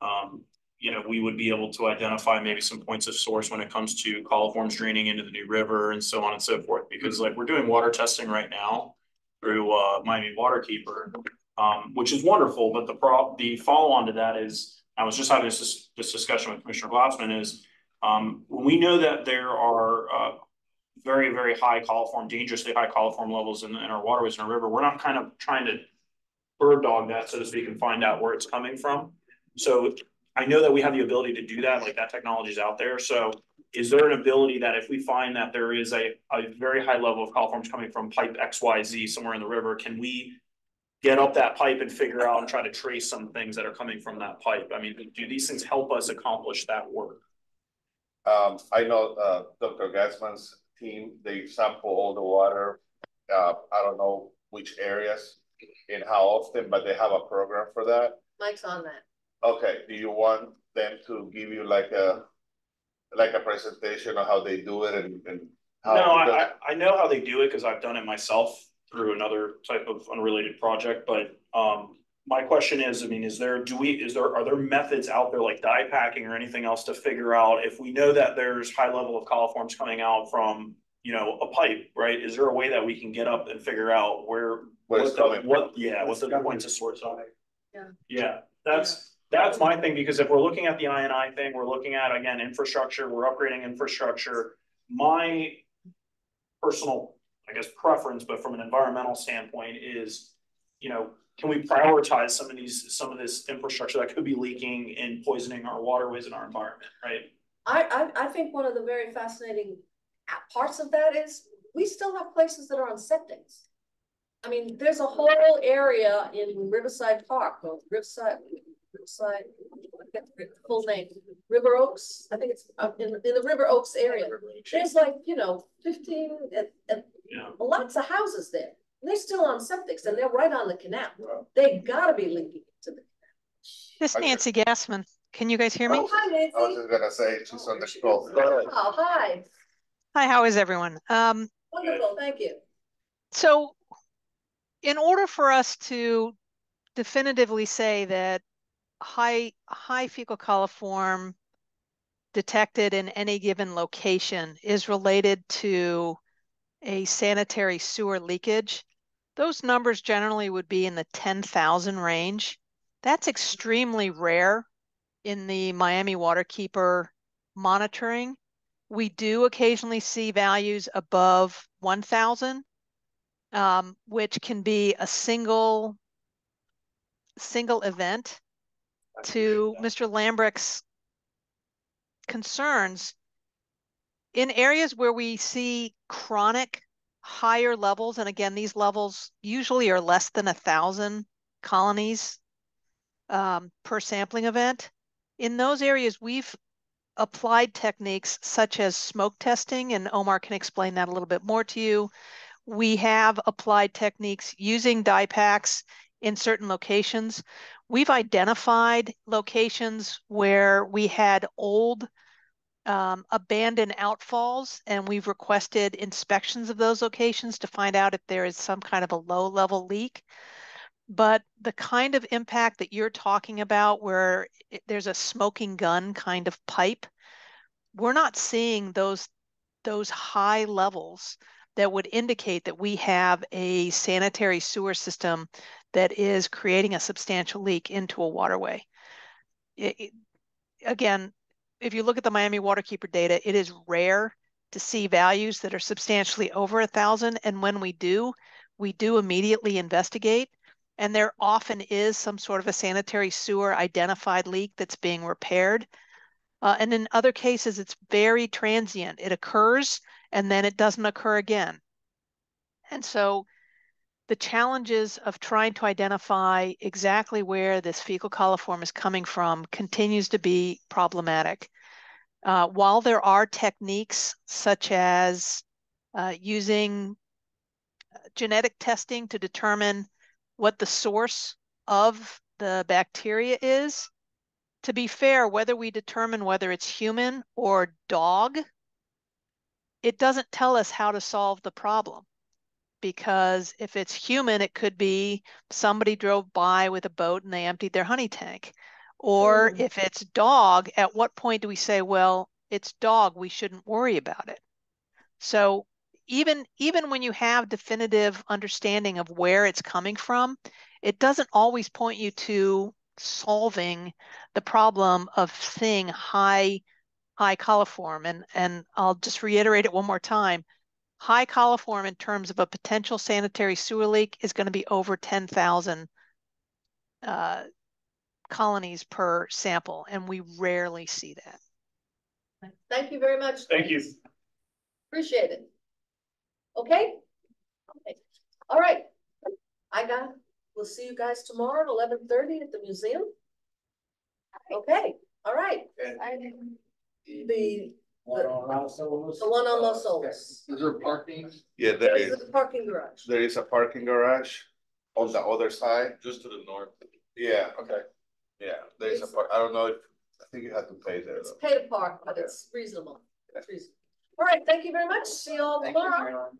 Um, you know, we would be able to identify maybe some points of source when it comes to coliforms draining into the New River and so on and so forth, because like, we're doing water testing right now. Through, uh, Miami Waterkeeper, um, which is wonderful, but the pro, the follow on to that is, I was just having this, this discussion with Commissioner Glassman is, um, when we know that there are, uh, very, very high coliform, dangerously high coliform levels in, in our waterways in our river, we're not kind of trying to bird dog that, so to speak, and find out where it's coming from. So I know that we have the ability to do that, like that technology is out there, so is there an ability that if we find that there is a, a very high level of coliforms coming from pipe X, Y, Z somewhere in the river, can we get up that pipe and figure out and try to trace some things that are coming from that pipe? I mean, do these things help us accomplish that work? Um, I know, uh, Dr. Gassman's team, they sample all the water. Uh, I don't know which areas and how often, but they have a program for that. Mike's on that. Okay, do you want them to give you like a, like a presentation on how they do it and, and? how- No, I, I, I know how they do it because I've done it myself through another type of unrelated project, but, um, my question is, I mean, is there, do we, is there, are there methods out there like dye packing or anything else to figure out if we know that there's high level of coliforms coming out from, you know, a pipe, right? Is there a way that we can get up and figure out where, Where what it's the, coming what, yeah, what the points of source are? Yeah, Yeah, that's, that's my thing, because if we're looking at the I and I thing, we're looking at, again, infrastructure, we're upgrading infrastructure. My personal, I guess, preference, but from an environmental standpoint is, you know, can we prioritize some of these, some of this infrastructure that could be leaking and poisoning our waterways and our environment, right? I, I, I think one of the very fascinating parts of that is, we still have places that are on septics. I mean, there's a whole area in Riverside Park, or Riverside, Riverside, I forget the full name, River Oaks, I think it's up in, in the River Oaks area. There's like, you know, fifteen, and, and Yeah. lots of houses there, and they're still on septics, and they're right on the canal. They gotta be linking to the. Canal. This Okay. Nancy Gassman. Can you guys hear me? Oh, hi I was just gonna say, she's on the call. Oh, hi, Hi, how is everyone? Um, wonderful, thank you. so in order for us to definitively say that high, high fecal coliform detected in any given location is related to a sanitary sewer leakage, those numbers generally would be in the ten thousand range. That's extremely rare in the Miami Waterkeeper monitoring. We do occasionally see values above one thousand, um, which can be a single single event. To Mr. Lambrecht's concerns, in areas where we see chronic higher levels, and again, these levels usually are less than a thousand colonies um, per sampling event. In those areas, we've applied techniques such as smoke testing, and Omar can explain that a little bit more to you. We have applied techniques using dye packs in certain locations. We've identified locations where we had old um, abandoned outfalls, and we've requested inspections of those locations to find out if there is some kind of a low level leak. But the kind of impact that you're talking about, where it, there's a smoking gun kind of pipe, we're not seeing those those high levels that would indicate that we have a sanitary sewer system that is creating a substantial leak into a waterway. It, it, again, if you look at the Miami Waterkeeper data, it is rare to see values that are substantially over a thousand. And when we do, we do immediately investigate. And there often is some sort of a sanitary sewer identified leak that's being repaired. Uh, and in other cases, it's very transient. It occurs and then it doesn't occur again. And so the challenges of trying to identify exactly where this fecal coliform is coming from continues to be problematic. Uh, while there are techniques such as uh, using genetic testing to determine what the source of the bacteria is, to be fair, whether we determine whether it's human or dog, it doesn't tell us how to solve the problem because if it's human, it could be somebody drove by with a boat and they emptied their honey tank. Or Mm. if it's dog, at what point do we say, well, it's dog, we shouldn't worry about it? So even even when you have definitive understanding of where it's coming from, it doesn't always point you to solving the problem of seeing high high coliform. And and I'll just reiterate it one more time high coliform in terms of a potential sanitary sewer leak is going to be over 10,000 uh, colonies per sample, and we rarely see that. Thank you very much. Thank you. Appreciate it. Okay? Okay. All right. I got, we'll see you guys tomorrow at eleven thirty at the museum. Okay, all right. The, One on Las Olas? the one on Las Olas. Is there parking? Yeah, there is. This is, is parking garage. there is a parking garage on the other side. Just to the north. Yeah, Okay. yeah, there is a park, I don't know if, I think you have to pay there It's though. pay to park, but it's reasonable. It's reasonable. All right, thank you very much. See you all tomorrow. Marilyn.